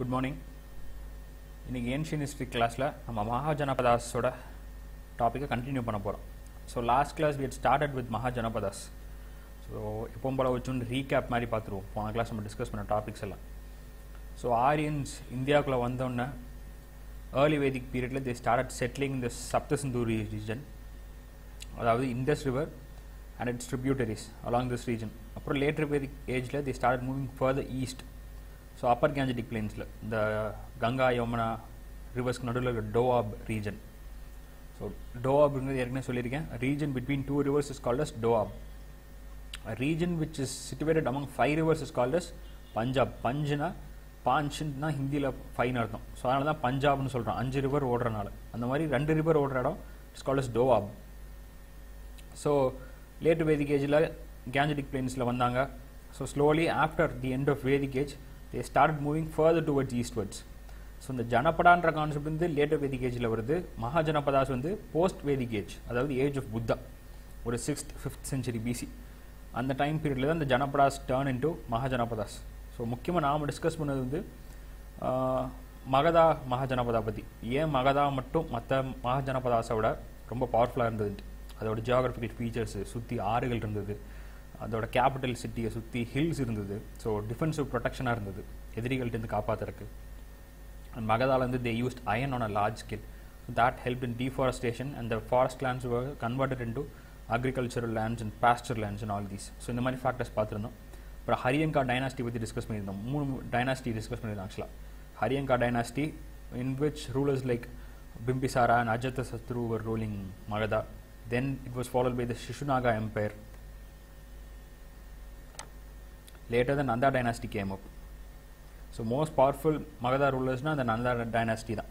Good morning இன்றைக்கி ancient history கிளாஸில் நம்ம மகாஜனபதாஸோட டாப்பிக்கை கண்டினியூ பண்ண போகிறோம் so last class we had with Mahajanapadas. So எப்பவும் போல வச்சுன்னு ரீகேப் மாதிரி பார்த்துருவோம். போன கிளாஸ் நம்ம டிஸ்கஸ் பண்ண டாபிக்ஸ் எல்லாம். ஸோ ஆரியன்ஸ் இந்தியாவுக்குள்ளே வந்தோடனே ஏர்லி வேதிக் பீரியடில் தே ஸ்டார்டட் செட்டிலிங் இந்த சப்தசிந்து ரீஜன் அதாவது Indus river and its tributaries along this region அப்புறம் லேட்டர் வேதிக் ஏஜில் they start moving further east so upper Gangetic பிளேன்ஸில் இந்த கங்கா யமுனா ரிவர்ஸ்க்கு நடுவில் இருக்க டோஆப் ரீஜன் ஸோ டோஆப்ங்கிறது ஏற்கனவே சொல்லியிருக்கேன். Region between two rivers is called as Doab region which is situated among five rivers is called as Punjab பஞ்சுனா பாஞ்சுன்னா ஹிந்தியில் ஃபைன் அர்த்தம் ஸோ அதனால தான் பஞ்சாப்னு சொல்கிறோம் அஞ்சு ரிவர் ஓடுறனால அந்த மாதிரி ரெண்டு ரிவர் ஓடுற இடம் it's called as Doab so late Vedic ஏஜில் கேஞ்சடிக் பிளேன்ஸில் வந்தாங்க. So slowly after the end of Vedic age they start moving further towards eastwards so இந்த ஜனபடான்ற கான்செப்ட் வந்து லேட்டர் வேதிக் ஏஜில் வருது. மகாஜனபதாஸ் வந்து போஸ்ட் வேதிக் ஏஜ் அதாவது ஏஜ் ஆஃப் புத்தா ஒரு சிக்ஸ்த் ஃபிஃப்த் செஞ்சுரி பிசி அந்த டைம் பீரியடில் தான் இந்த Janapadas turn into Mahajanapadas so முக்கியமாக நாம் டிஸ்கஸ் பண்ணது வந்து மகதா மகாஜனபதா பற்றி ஏன் மகதா மட்டும் மற்ற மகாஜனபதாஸை விட ரொம்ப பவர்ஃபுல்லாக இருந்தது? அதோட ஜியாகிரபிக்கல் ஃபீச்சர்ஸு சுற்றி ஆறுகள் இருந்தது. அதோட கேபிட்டல் சிட்டியை சுற்றி ஹில்ஸ் இருந்தது. ஸோ டிஃபென்சிவ் ப்ரொடெக்ஷனாக இருந்தது. எதிரிகள்ட்டேருந்து காப்பாற்றுறக்கு அண்ட் மகதால வந்து they used iron on a large scale that help in deforestation and the forest lands converted into agricultural lands and pasture lands and all these so இந்த மாதிரி factors பார்த்துருந்தோம். அப்புறம் Haryanka dynasty பற்றி discuss பண்ணியிருந்தோம். மூணு டைனாஸ்டி டிஸ்கஸ் பண்ணியிருந்தோம் ஆக்சுவலாக Haryanka dynasty in which rulers like Bimbisara and Ajatashatru were ruling Magadha. Then it was followed by the Shishunaga empire later the Nanda dynasty came up. So most powerful Magadha ரூலர்ஸ்னால் அந்த Nanda dynasty தான்.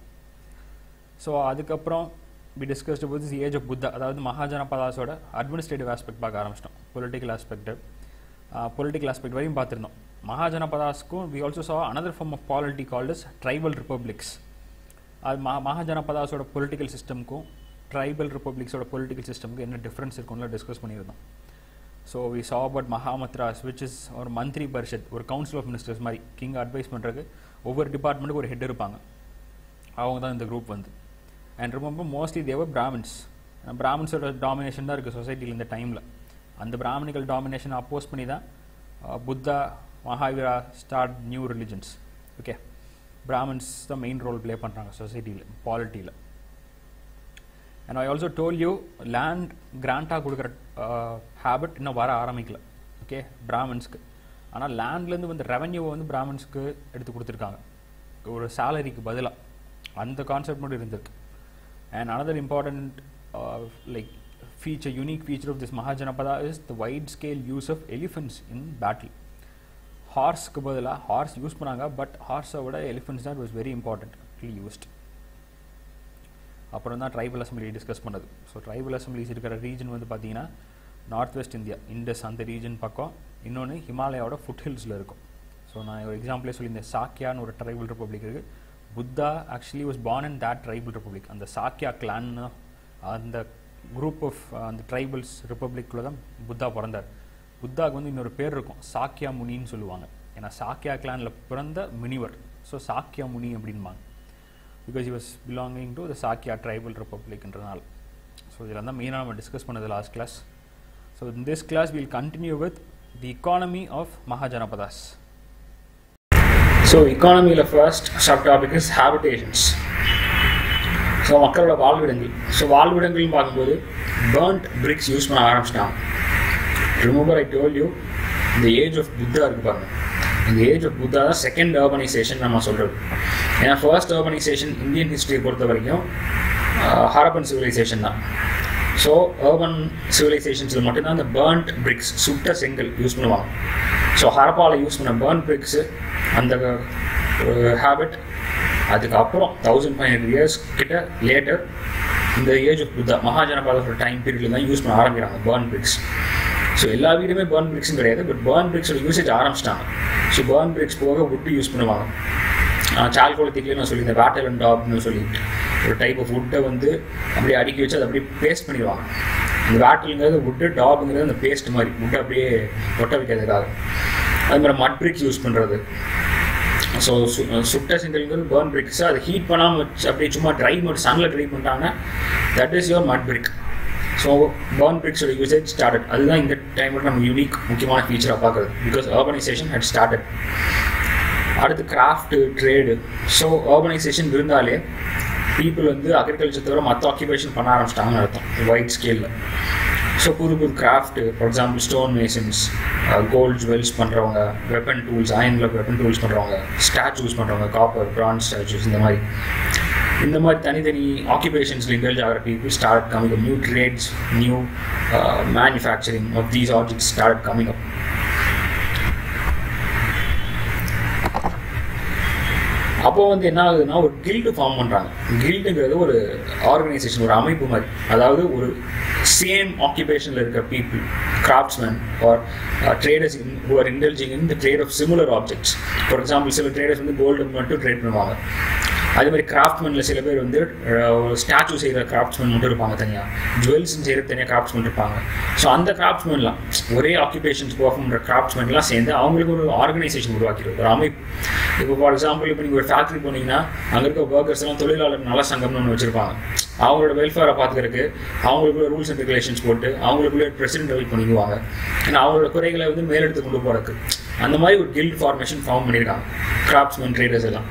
So அதுக்கப்புறம் we discussed போது the age of Buddha அதாவது மகாஜனபதாஸோட administrative aspect பார்க்க ஆரம்பிச்சிட்டோம். Political aspect political aspect வரையும் பார்த்துருந்தோம். மகாஜனபதாஸ்க்கும் we also saw another form of polity called tribal republics அது மகா மகாஜனபதாஸோட பொலிட்டிக்கல் சிஸ்டம்க்கும் ட்ரைபல் ரிப்பப்ளிக்ஸோட பொலிட்டிக்கல் சிஸ்டம்க்கு என்ன டிஃப்ரென்ஸ் இருக்கும்ல டிஸ்கஸ் பண்ணியிருந்தோம். So we saw about mahamatras which is ஒரு மந்திரி பரிஷத் ஒரு கவுன்சில் ஆஃப் மினிஸ்டர்ஸ் மாதிரி கிங் அட்வைஸ் பண்ணுறதுக்கு ஒவ்வொரு டிபார்ட்மெண்ட்டுக்கு ஒரு ஹெட் இருப்பாங்க. அவங்க தான் இந்த குரூப் வந்து. அண்ட் ரொம்ப மோஸ்ட்லி தேவர் பிராமின்ஸ் பிராமின்ஸோட டாமினேஷன் தான் இருக்குது சொசைட்டியில் இந்த டைமில் அந்த பிராமணிகள் டாமினேஷன் அப்போஸ் பண்ணி தான் Buddha Mahavira start new religions okay Brahmins தான் மெயின் ரோல் ப்ளே பண்ணுறாங்க சொசைட்டியில் பாலிட்டியில் and I also told you land கிராண்டாக கொடுக்குற ஹேபிட் இன்னும் வர ஆரம்பிக்கல. ஓகே பிராமின்ஸ்க்கு ஆனால் லேண்ட்லேருந்து வந்து ரெவன்யூவை வந்து பிராமின்ஸ்க்கு எடுத்து கொடுத்துருக்காங்க. ஒரு சேலரிக்கு பதிலாக அந்த கான்செப்ட் மட்டும் இருந்திருக்கு. And another important like feature unique feature of this mahajanapada is the wide scale use of elephants in battle ஹார்ஸ்க்கு பதிலாக ஹார்ஸ் யூஸ் பண்ணாங்க பட் ஹார்ஸை விட எலிஃபென்ட்ஸ் தான் வாஸ் வெரி இம்பார்ட்டன்ட் யூஸ்ட் அப்புறம் தான் ட்ரைபல் அசம்பிளி டிஸ்கஸ் பண்ணது. ஸோ ட்ரைபல் அசம்பிளிஸ் இருக்கிற region வந்து பார்த்தீங்கன்னா நார்த் வெஸ்ட் இந்தியா இண்டஸ் அந்த ரீஜன் பக்கம். இன்னொன்று ஹிமாலயாவோட ஃபுட் ஹில்ஸில் இருக்கும். ஸோ நான் ஒரு எக்ஸாம்பிளே சொல்லியிருந்தேன். சாக்கியான்னு ஒரு ட்ரைபல் ரிப்பப்ளிக் இருக்குது Buddha actually was born in that tribal republic அந்த சாக்கியா கிளான்னு அந்த குரூப் ஆஃப் அந்த ட்ரைபல்ஸ் ரிப்பப்ளிக்குள்ள தான் புத்தா பிறந்தார். புத்தாவுக்கு வந்து இன்னொரு பேர் இருக்கும். சாக்கியா முனின்னு சொல்லுவாங்க. ஏன்னா சாக்கியா கிளானில் பிறந்த முனிவர். ஸோ சாக்கியா முனி அப்படின்பாங்க. Because he was belonging to the Shakya tribal ரிப்பப்ளிக்ன்றனால so இதில் தான் மெயினாக நம்ம டிஸ்கஸ் பண்ணது last class so in this class will continue with the economy of mahajanapadas so இக்கானமியில் first subtopic is habitations so மக்களோட வாழ்விடங்கள். ஸோ வாழ்விடங்கள்னு பார்க்கும்போது burnt BRICS use பண்ண ஆரம்பிச்சிட்டாங்க. ரிமூவர் ஐ டோல் யூ இந்த ஏஜ் ஆஃப் புத்தா இருக்கு பாருங்கள் இந்த ஏஜ் ஆஃப் புத்தா தான் செகண்ட் அர்பனைசேஷன் நம்ம சொல்கிறது ஏன்னா ஃபர்ஸ்ட் அர்பனைசேஷன் இந்தியன் ஹிஸ்ட்ரியை பொறுத்த வரைக்கும் ஹரப்பன் சிவிலைசேஷன் தான். ஸோ அர்பன் சிவிலைசேஷன்ஸில் மட்டும்தான் இந்த பேர்ன்ட் பிரிக்ஸ் சுட்ட செங்கல் யூஸ் பண்ணுவாங்க. ஸோ ஹரப்பாவில் யூஸ் பண்ண பேர்ன் பிரிக்ஸு அந்த ஹேபிட் அதுக்கப்புறம் தௌசண்ட் ஃபைவ் ஹண்ட்ரட் இயர்ஸ் கிட்ட லேட்டர் இந்த ஏஜ் ஆஃப் புத்தா மகாஜனபாதோட டைம் பீரியடில் தான் யூஸ் பண்ண ஆரம்பிக்கிறாங்க பேர்ன் பிரிக்ஸ் ஸோ எல்லா வீடுமே பேர்ன் பிரிக்ஸும் கிடையாது பட் பேர்ன் பிரிக்ஸோட யூசேஜ் ஆரம்பிச்சிட்டாங்க. ஸோ பேர்ன் பிரிக்ஸ் போக வுட்டு யூஸ் பண்ணுவாங்க. சால்கோல திக்லேயே நான் சொல்லி இந்த வேட்டல் அண்ட் டாப்னு சொல்லி ஒரு டைப் ஆஃப் வுட்டை வந்து அப்படியே அடுக்கி வச்சு அதை அப்படியே பேஸ்ட் பண்ணிடுவாங்க. இந்த வேட்டலுங்கிறது வுட்டு டாப்ங்கிறது அந்த பேஸ்ட் மாதிரி வுட்டை அப்படியே ஒட்ட வைக்கிறதுக்காக. அது மாதிரி மட் பிரிக்ஸ் யூஸ் பண்ணுறது ஸோ சுட்ட செங்கல்ங்கிறது பேர்ன் பிரிக்ஸ் அதை ஹீட் பண்ணாமல் வச்சு அப்படியே சும்மா ட்ரை மட்டும் சன்னில் ட்ரை பண்ணிட்டாங்கன்னா that is your mud brick so burnt பிரிக்ஸோட usage started அதுதான் இந்த டைமில் நம்ம யூனிக் முக்கியமான ஃபீச்சராக பார்க்குறது. பிகாஸ் அர்பனைசேஷன் ஹட் ஸ்டார்டட் அடுத்து கிராஃப்ட்டு ட்ரேடு ஸோ அர்பனைசேஷன் இருந்தாலே பீப்புள் வந்து அக்ரிகல்ச்சர் தவிர மற்ற ஆக்கியபேஷன் பண்ண ஆரம்பிச்சிட்டாங்கன்னு அர்த்தம். ஒயிட் ஸ்கேலில் ஸோ புது புது craft for example stone masons gold jewels பண்ணுறவங்க வெப்பன் டூல்ஸ் அயனில் வெப்பன் டூல்ஸ் பண்ணுறவங்க ஸ்டாச்சூஸ் பண்ணுறவங்க காப்பர் பிரான்ஸ் ஸ்டாச்சூஸ் இந்த மாதிரி. இந்த மாதிரி தனித்தனி ஆக்கியபேஷன்ஸில் இன்டெல்ஜ் ஆகிற people start coming new trades new manufacturing of these objects start coming up அப்போ வந்து என்ன ஆகுதுன்னா ஒரு கில்டு ஃபார்ம் பண்ணுறாங்க கில்டுங்கிறது ஒரு ஆர்கனைசேஷன் ஒரு அமைப்பு மாதிரி. அதாவது ஒரு சேம் ஆக்குபேஷனில் இருக்கிற people craftsmen or traders who are indulging in the trade of similar objects for example சில ட்ரேடர்ஸ் வந்து கோல்டு மட்டும் ட்ரேட் பண்ணுவாங்க. அதே மாதிரி கிராஃப்ட்மேனில் சில பேர் வந்து ஸ்டாச்சு செய்கிற கிராஃப்ட்மேன் மட்டும் இருப்பாங்க தனியாக ஜுவல்ஸ் செய்கிற தனியாக கிராஃப்ட்மேன் இருப்பாங்க. ஸோ அந்த கிராஃப்ட்மேன்லாம் ஒரே ஆக்குபேஷன்ஸ் பர்ஃபார்ம் பண்ணுற கிராஃப்ட்மேன்லாம் சேர்ந்து அவங்களுக்கு ஒரு ஆர்கனைசேஷன் உருவாக்கிடுது ஒரு அமைப்பு. இப்போ ஃபார் எக்ஸாம்பிள் இப்போ நீங்கள் ஒரு ஃபேக்ட்ரி போனீங்கன்னா அங்கே இருக்க ஒர்க்கர்ஸ் எல்லாம் தொழிலாளர் நல்ல சங்கம்னு ஒன்று வச்சுருப்பாங்க. அவங்களோட வெல்ஃபேரை பார்த்துக்கிறதுக்கு அவங்களுக்குள்ள ரூல்ஸ் அண்ட் ரெகுலேஷன்ஸ் போட்டு அவங்களுக்குள்ள பிரசிடென்ட் வெயிட் பண்ணிக்குவாங்க. ஏன்னா அவங்களோட குறைகளை வந்து மேலெடுத்து கொண்டு போகிறதுக்கு அந்த மாதிரி ஒரு கில்ட் ஃபார்மேஷன் ஃபார்ம் பண்ணியிருக்காங்க கிராஃப்ட்ஸ்மேன் ட்ரேடர்ஸ் எல்லாம்.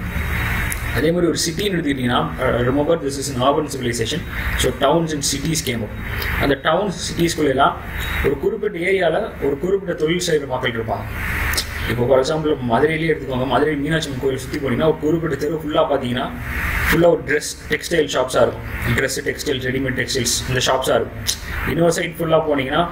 அதே மாதிரி ஒரு சிட்டின்னு எடுத்துக்கிட்டிங்கன்னா remember this is urban civilisation so towns and cities came அந்த டவுன்ஸ் சிட்டிஸ்குள்ளெல்லாம் ஒரு குறிப்பிட்ட ஏரியாவில் ஒரு குறிப்பிட்ட தொழில் செய்கிற மக்கள் இருப்பாங்க. இப்போ ஃபார் எக்ஸாம்பிள் மதுரையிலே எடுத்துக்கோங்க. மதுரை மீனாட்சி அம்மன் கோயில் சுற்றி போனீங்கன்னா ஒரு குறிப்பிட்ட தெரு ஃபுல்லாக பார்த்தீங்கன்னா ஃபுல்லாக ஒரு ட்ரெஸ் டெக்ஸ்டைல் ஷாப்ஸாக இருக்கும். ட்ரெஸ் டெக்ஸ்டைல்ஸ் ரெடிமேட் டெக்ஸ்டைல்ஸ் இந்த ஷாப்ஸாக இருக்கும். இன்னொரு சைட் ஃபுல்லாக போனீங்கன்னா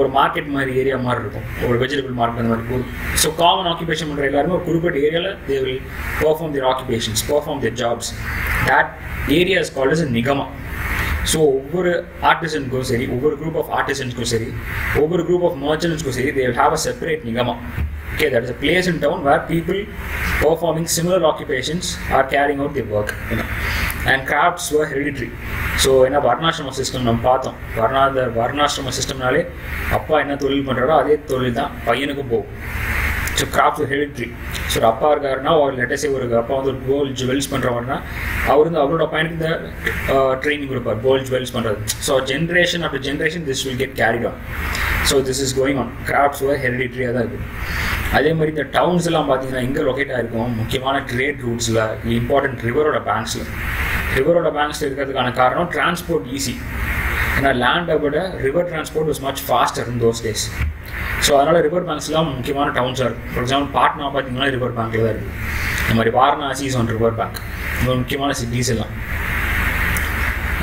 ஒரு மார்க்கெட் மாதிரி ஏரியா மாதிரி இருக்கும். ஒரு வெஜிடபிள் மார்க்கெட் அந்த மாதிரி இருக்கும் ஸோ காமன் ஆக்குபேஷன் பண்ணுற எல்லாருமே ஒரு குறிப்பிட்ட ஏரியாவில் they will perform their occupations perform their jobs that area is called is nigama so ஒவ்வொரு ஆர்டிசனுக்கும் சரி ஒவ்வொரு குரூப் ஆஃப் ஆர்டிசன்ஸ்க்கும் சரி ஒவ்வொரு குரூப் ஆஃப் மர்ச்சன்ட்ஸ்க்கும் சரி they will have a separate nigama. Okay that is a place in town where people performing similar occupations are carrying out their work. You know and crafts were hereditary. So என்ன வர்ணாசிரம system நம்ம பார்த்தோம். வர்ணாத வர்ணாசிரம சிஸ்டம்னாலே அப்பா என்ன தொழில் பண்ணுறாரோ அதே தொழில் தான் பையனுக்கும் போகும். ஸோ கிராஃப்ட் ஹெரிட்ரி ஸோ அப்பா இருக்காருன்னா ஒரு லெட்டஸே ஒரு அப்பா வந்து ஒரு கோல்ட் ஜுவல்ஸ் பண்ணுறவர்னா அவர் வந்து அவரோட பையனுக்கு இந்த ட்ரைனிங் கொடுப்பார். கோல்ட் ஜுவல்ஸ் பண்ணுறது so generation after generation this will get carried on so this is going on crafts ஹெரிடிட்ரியாக தான் இருக்குது அதே மாதிரி இந்த டவுன்ஸ் எல்லாம் பார்த்தீங்கன்னா எங்கே லொக்கேட் ஆகிருக்கும் முக்கியமான ட்ரேட் ரூட்ஸில் இம்பார்ட்டன்ட் ரிவரோட பேங்க்ஸில் ரிவரோட பேங்க்ஸில் இருக்கிறதுக்கான காரணம் டிரான்ஸ்போர்ட் ஈஸி ஏன்னா லேண்டை விட river transport is much faster in those days so அதனால் ரிவர் பேங்க்ஸ்லாம் முக்கியமான டவுன்ஸாக இருக்குது ஃபார் எக்ஸாம்பிள் பாட்னா பார்த்தீங்கன்னா ரிவர் பேங்க்கில் தான் இருக்குது இந்த மாதிரி வாரணாசிஸ் ஒன் ரிவர் பேங்க் இந்த முக்கியமான சிட்டிஸ் எல்லாம்.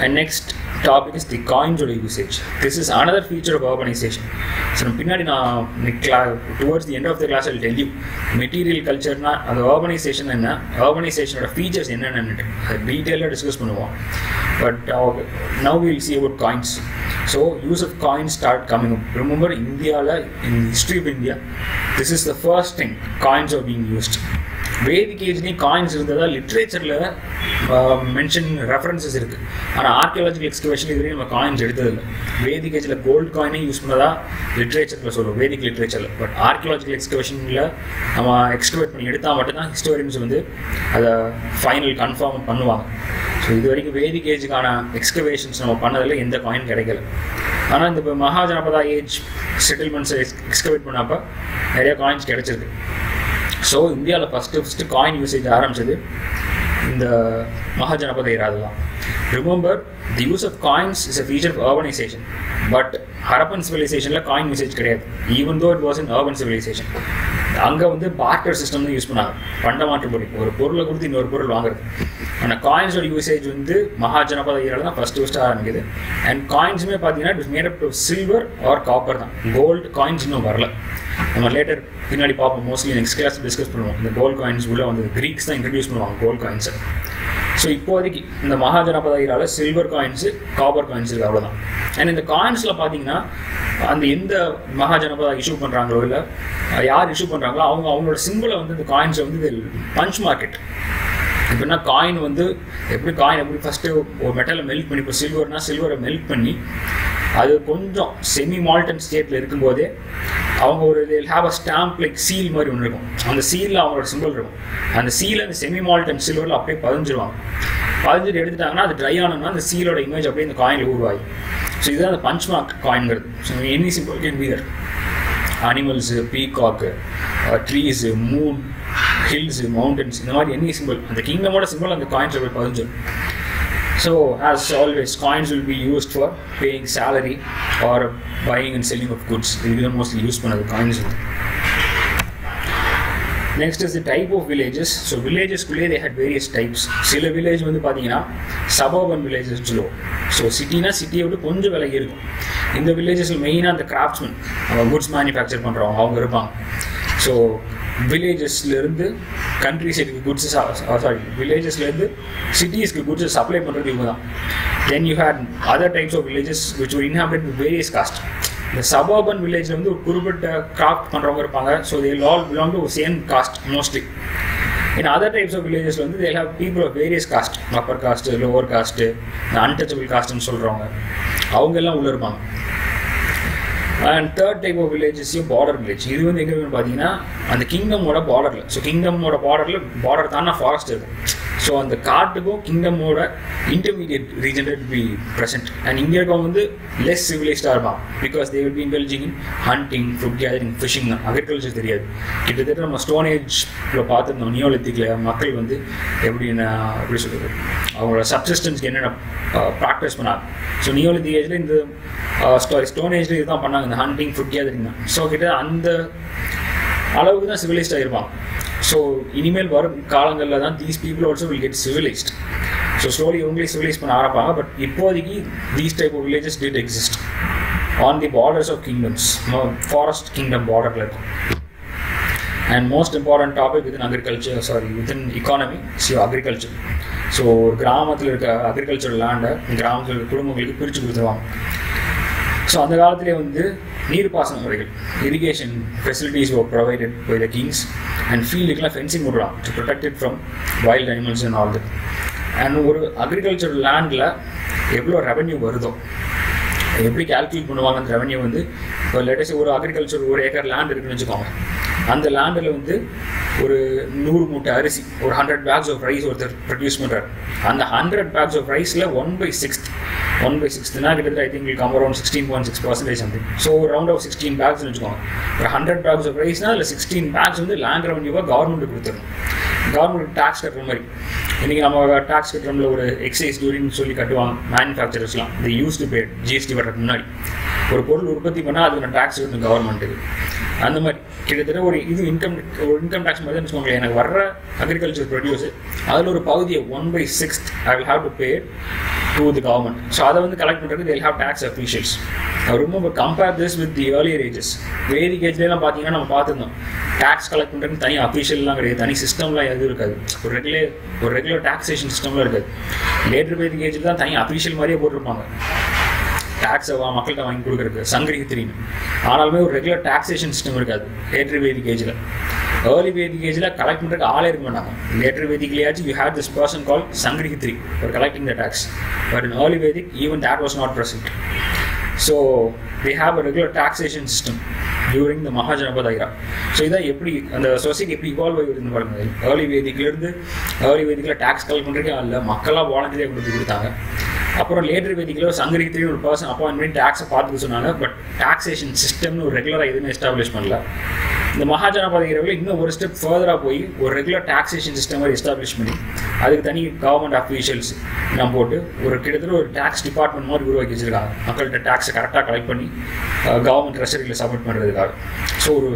And next topic is the காயின்ஸோட usage this is another feature of organisation so பின்னாடி நான் கிளா towards the end of the class I'll tell you material கல்ச்சர்னா அந்த ஆர்கனைசேஷன் என்ன ஆர்கனைசேஷனோட ஃபீச்சர்ஸ் என்னென்னு டீட்டெயிலாக டிஸ்கஸ் பண்ணுவோம். But now will see about coins so use of coins start coming up remember இந்தியாவில் in history of India this is the first thing coins are being used Vedic ஏஜ்லேயும் coins இருந்ததா? லிட்ரேச்சரில் mention references இருக்குது ஆனால் archaeological excavation இதுவரையும் நம்ம coins எடுத்ததில்லை. வேதிக் ஏஜில் gold காயினே யூஸ் பண்ணதா? லிட்ரேச்சரில் சொல்லுவோம் வேதிக் லிட்ரேச்சரில் பட் ஆர்கியாலஜிக்கல் எக்ஸ்கவேஷனில் நம்ம எக்ஸ்கவேட் பண்ணி எடுத்தால் மட்டும்தான் ஹிஸ்டோரியன்ஸ் வந்து அதை ஃபைனல் கன்ஃபார்ம் பண்ணுவாங்க. ஸோ இது வரைக்கும் வேதிக் ஏஜுக்கான எக்ஸ்கவேஷன்ஸ் நம்ம பண்ணதில் எந்த காயின் கிடைக்கல. ஆனால் இந்த இப்போ மகாஜனபதா ஏஜ் செட்டில்மெண்ட்ஸை எக்ஸ்கவேட் பண்ணப்போ நிறைய காயின்ஸ் கிடைச்சிருக்கு. ஸோ இந்தியாவில் ஃபஸ்ட்டு ஃபஸ்ட்டு காயின் யூசேஜ் ஆரம்பிச்சது இந்த மகாஜனபத ஏராது தான் remember the use of coins is a feature of urbanisation but Harappan சிவிலைசேஷனில் coin usage கிடையாது. Even though it was in urban civilisation அங்கே வந்து பார்ட்டர் சிஸ்டம் தான் யூஸ் பண்ணாங்க. பண்ட பொருள். ஒரு பொருளை கொடுத்து இன்னொரு பொருள் வாங்குறது. ஆனால் காயின்ஸோட யூசேஜ் வந்து மகாஜனபத ஏரியாவில் தான் ஃபஸ்ட்டு ஃபஸ்ட்டு ஆரம்பிக்குது. அண்ட் காயின்ஸுமே பார்த்தீங்கன்னா it made up to silver or copper தான். கோல்டு காயின்ஸ் இன்னும் வரல. நம்ம லேட்டர் பின்னாடி பார்ப்போம். மோஸ்ட்லி நெக்ஸ்ட் கிளாஸ் டிஸ்கஸ் பண்ணுவோம். இந்த கோல்ட் காயின்ஸ் உள்ளே வந்து க்ரீக்ஸ் தான் இன்ட்ரடியூஸ் பண்ணுவாங்க கோல்ட் காயின்ஸை ஸோ இப்போதைக்கு இந்த மகாஜனபதாயிரால சில்வர் காயின்ஸு காப்பர் காயின்ஸ் இருக்குது அவ்வளோதான் அண்ட் இந்த காயின்ஸில் பார்த்தீங்கன்னா அந்த எந்த மகாஜனபதா இஷ்யூ பண்ணுறாங்களோ இல்லை யார் இஷ்யூ பண்ணுறாங்களோ அவங்க அவங்களோட சிம்பிளை வந்து இந்த காயின்ஸை வந்து பஞ்ச் மார்க்கெட் எப்படின்னா காயின் வந்து எப்படி காயின் எப்படி ஃபஸ்ட்டு ஒரு மெட்டலை மெல்ட் பண்ணி இப்போ சில்வர்னா சில்வரை மெல்ட் பண்ணி அது கொஞ்சம் செமி மால்டன் ஸ்டேட்டில் இருக்கும்போதே அவங்க ஒரு have a stamp like seal மாதிரி ஒன்று இருக்கும். அந்த சீலில் அவங்களோட சிம்பிள் இருக்கும். அந்த சீலை அந்த செமி மால்டன் சில்வரில் அப்படியே பதிஞ்சிருவாங்க. பதிஞ்சிட்டு எடுத்துட்டாங்கன்னா அது ட்ரை ஆனோம்னா அந்த சீலோட இமேஜ் அப்படியே இந்த காயினில் உருவாகி. ஸோ இதுதான் அந்த punch mark காயின்ங்கிறது so any symbol can be either animals peacock trees moon hills mountains இந்த மாதிரி எனி சிம்பிள் அந்த கிங்டமோட சிம்பிள் அந்த காயின்ஸில் போய் பதிஞ்சிடும் so as always coins will be used for paying salary or buying and selling of goods இதுதான் mostly use பண்ணது coins next is the type of villages so வில்லேஜஸ்குள்ளேயே they had various types சில village வந்து பார்த்தீங்கன்னா suburban villages சொல்லுவோம். So சிட்டினா சிட்டியை விட்டு கொஞ்சம் விலகி இருக்கும் இந்த வில்லேஜஸில் மெயினாக அந்த கிராஃப்ட்ஸ்மேன் குட்ஸ் மேனுஃபேக்சர் பண்ணுறவங்க அவங்க இருப்பாங்க. ஸோ வில்லேஜஸ்லேருந்து கண்ட்ரி சைடுக்கு குட்ஸ் சாரி வில்லேஜஸ்லேருந்து சிட்டிஸ்க்கு குட்ஸ் சப்ளை பண்ணுறது இவங்க தான் then you had other types of villages which inhabit various caste இந்த சபர்பன் வில்லேஜில் வந்து ஒரு குறிப்பிட்ட கிராஃப்ட் பண்ணுறவங்க இருப்பாங்க. So they all belong to same caste mostly in other types of villages வந்து they have people of various caste upper caste lower caste untouchable காஸ்ட்னு சொல்கிறவங்க அவங்க எல்லாம் உள்ளே இருப்பாங்க. அண்ட் தேர்ட் டைப் ஆஃப் வில்லேஜஸையும் பார்டர் வில்லேஜ் இது வந்து எங்கே இருக்குன்னு பார்த்தீங்கன்னா அந்த கிங்டமோட பார்டரில் ஸோ கிங்டமோட பார்டரில் பார்டர் தானே ஃபாரஸ்ட் இருக்கும் ஸோ அந்த காட்டுக்கும் கிங்டமோட intermediate region be present and இங்கே இருக்கவங்க வந்து லெஸ் சிவிலைஸ்டாக இருப்பான் because they will be indulging hunting food gathering fishing தான் அக்ரிகல்ச்சர் தெரியாது. கிட்டத்தட்ட நம்ம ஸ்டோன் ஏஜில் பார்த்துருந்தோம். நியோலித்திக்கில் மக்கள் வந்து எப்படின்னா எப்படி சொல்கிறது அவங்களோட சப்சிஸ்டன்ஸ்க்கு என்னென்ன ப்ராக்டிஸ் பண்ணாங்க. ஸோ நியோலித்திக் ஏஜில் இந்த ஸ்டோன் ஏஜில் இதுதான் பண்ணாங்க. இந்த ஹண்டிங் ஃபுட் கேதரிங் தான். ஸோ கிட்ட அந்த அளவுக்கு தான் சிவிலைஸ்ட் இருப்பாங்க ஸோ இனிமேல் வரும் காலங்களில் தான் these people also will get civilised so slowly இவங்களே சிவிலைஸ் பண்ண ஆரம்பிப்பாங்க. பட் இப்போதைக்கு these type of villages did exist on the borders of kingdoms forest kingdom பார்டரில் இருக்கும். And most important topic within agriculture sorry within economy so agriculture so ஒரு கிராமத்தில் இருக்க agriculture லேண்டை கிராமத்தில் இருக்க குடும்பங்களுக்கு பிரித்து கொடுத்துருவாங்க. ஸோ அந்த காலத்திலே வந்து நீர்ப்பாசன முறைகள் irrigation facilities O provided by the kings and ஃபீல்டுக்கெலாம் fencing விடலாம் to protected from wild animals and all that and ஒரு அக்ரிகல்ச்சர் லேண்டில் எவ்வளோ ரெவன்யூ வருதோ எப்படி கால்குலேட் பண்ணுவாங்க அந்த ரெவன்யூ வந்து இப்போ லேட்டஸ்ட் ஒரு அக்ரிகல்ச்சர் ஒரு ஏக்கர் லேண்ட் இருக்குன்னு வச்சுக்கோங்க. அந்த லேண்டில் வந்து ஒரு நூறு மூட்டை அரிசி ஒரு ஹண்ட்ரட் பேக்ஸ் ஆஃப் ரைஸ் ஒருத்தர் ப்ரொடியூஸ் பண்ணுறாரு அந்த ஹண்ட்ரட் பேக்ஸ் ஆஃப் ரைஸில் one by sixth one by சிக்ஸ்த்னா கிட்டத்தட்ட I think come around sixteen point six percentage something so round off sixteen bags வச்சுக்கோங்க. ஒரு ஹண்ட்ரட் பேக்ஸ் ஆஃப் ரைஸ்னால் அதில் சிக்ஸ்டீன் பேக்ஸ் வந்து லேண்ட் ரெவன்யூவாக கவர்மெண்ட் கொடுத்துரும். கவர்மெண்ட் டேக்ஸ் கட்டுற மாதிரி. இன்றைக்கி நம்ம டேக்ஸ் கட்டுறோம்ல ஒரு எக்ஸைஸ் டியூரின்னு சொல்லி கட்டுவாங்க மேனுஃபேக்சரர்ஸ்லாம் இது யூஸ் டு பே ஜிஎஸ்டி வர்றதுக்கு முன்னாடி. ஒரு பொருள் உற்பத்தி பண்ணால் அதுக்கு டேக்ஸ் கட்டணும் கவர்மெண்ட்டுக்கு அந்த மாதிரி. கிட்டத்தட்ட ஒரு இது இன்கம் ஒரு இன்கம் டேக்ஸ் மாதிரி வச்சுக்கோங்களேன் எனக்கு வர்ற அக்ரிகல்ச்சர் ப்ரொடியூஸ் அதில் ஒரு பகுதியை one by sixth I will have to pay to the government so அதை வந்து கலெக்ட் பண்ணுறதுக்கு தில் ஹாவ் டேக்ஸ் அஃபீஷியல்ஸ் ரொம்ப compare this with the earlier ages Vedic ஏஜ்லாம் பார்த்தீங்கன்னா நம்ம பார்த்துருந்தோம். டேக்ஸ் கலெக்ட் பண்ணுறதுக்கு தனி அஃபீஷியல்லாம் கிடையாது. தனி சிஸ்டம்லாம் எதுவும் இருக்காது. ஒரு ரெகுலர் ஒரு ரெகுலர் டேக்ஸேஷன் சிஸ்டம்லாம் இருக்காது. லேட்டர் வேதிக் ஏஜில் தான் தனி அஃபீஷியல் மாதிரியே போட்டிருப்பாங்க. டேக்ஸை மக்கள்கிட்ட வாங்கி கொடுக்குறதுக்கு சங்கிரித்திரின்னு ஆனாலுமே ஒரு ரெகுலர் டாக்ஸேஷன் சிஸ்டம் இருக்காது. லேட்டர் வேதிக் ஏஜில் ஏர்லி வேதிக் ஏஜில் கலெக்ட் பண்ணுறதுக்கு ஆளே இருக்க மாட்டாங்க. Later வேதிக்லேயாச்சும் you had this person call sangrihitri for collecting the tax but in early Vedic even that was not present so they have a regular taxation system during the mahajanapada era so இதான் எப்படி அந்த society எப்படி evolve ஆகிருக்குன்னு பாருங்க. Early வேதிக்கிலேருந்து early வேதிக்கில் tax collect பண்ணுறதுக்கே இல்லை. மக்களாக வாலண்டியாக கொடுத்து கொடுத்தாங்க. அப்புறம் லேட்டர் வேதிக்கில் சங்கரித்திரி ஒரு பர்சன் அப்பாயின்ட் பண்ணி டேக்ஸை பார்த்துக்க சொன்னாங்க. பட் டாக்ஸேஷன் சிஸ்டம்னு ஒரு ரெகுலராக எதுவுமே எஸ்டாப்ளிஷ் பண்ணல. இந்த மகாஜனபத இரவில் இன்னும் ஒரு ஸ்டெப் ஃபர்தராக போய் ஒரு ரெகுலர் டாக்ஸேஷன் சிஸ்டம் மாதிரி எஸ்டாப்ளிஷ் பண்ணி அதுக்கு தனி கவர்மெண்ட் அஃபீஷியல்ஸ் நம்ம போட்டு ஒரு கிட்டத்தட்ட ஒரு டேக்ஸ் டிபார்ட்மெண்ட் மாதிரி உருவாக்கி வச்சிருக்காங்க. மக்கள்கிட்ட டேக்ஸ் கரெக்டாக கலெக்ட் பண்ணி கவர்மெண்ட் ட்ரெஷரியில் சப்மிட் பண்ணுறதுக்காக ஸோ ஒரு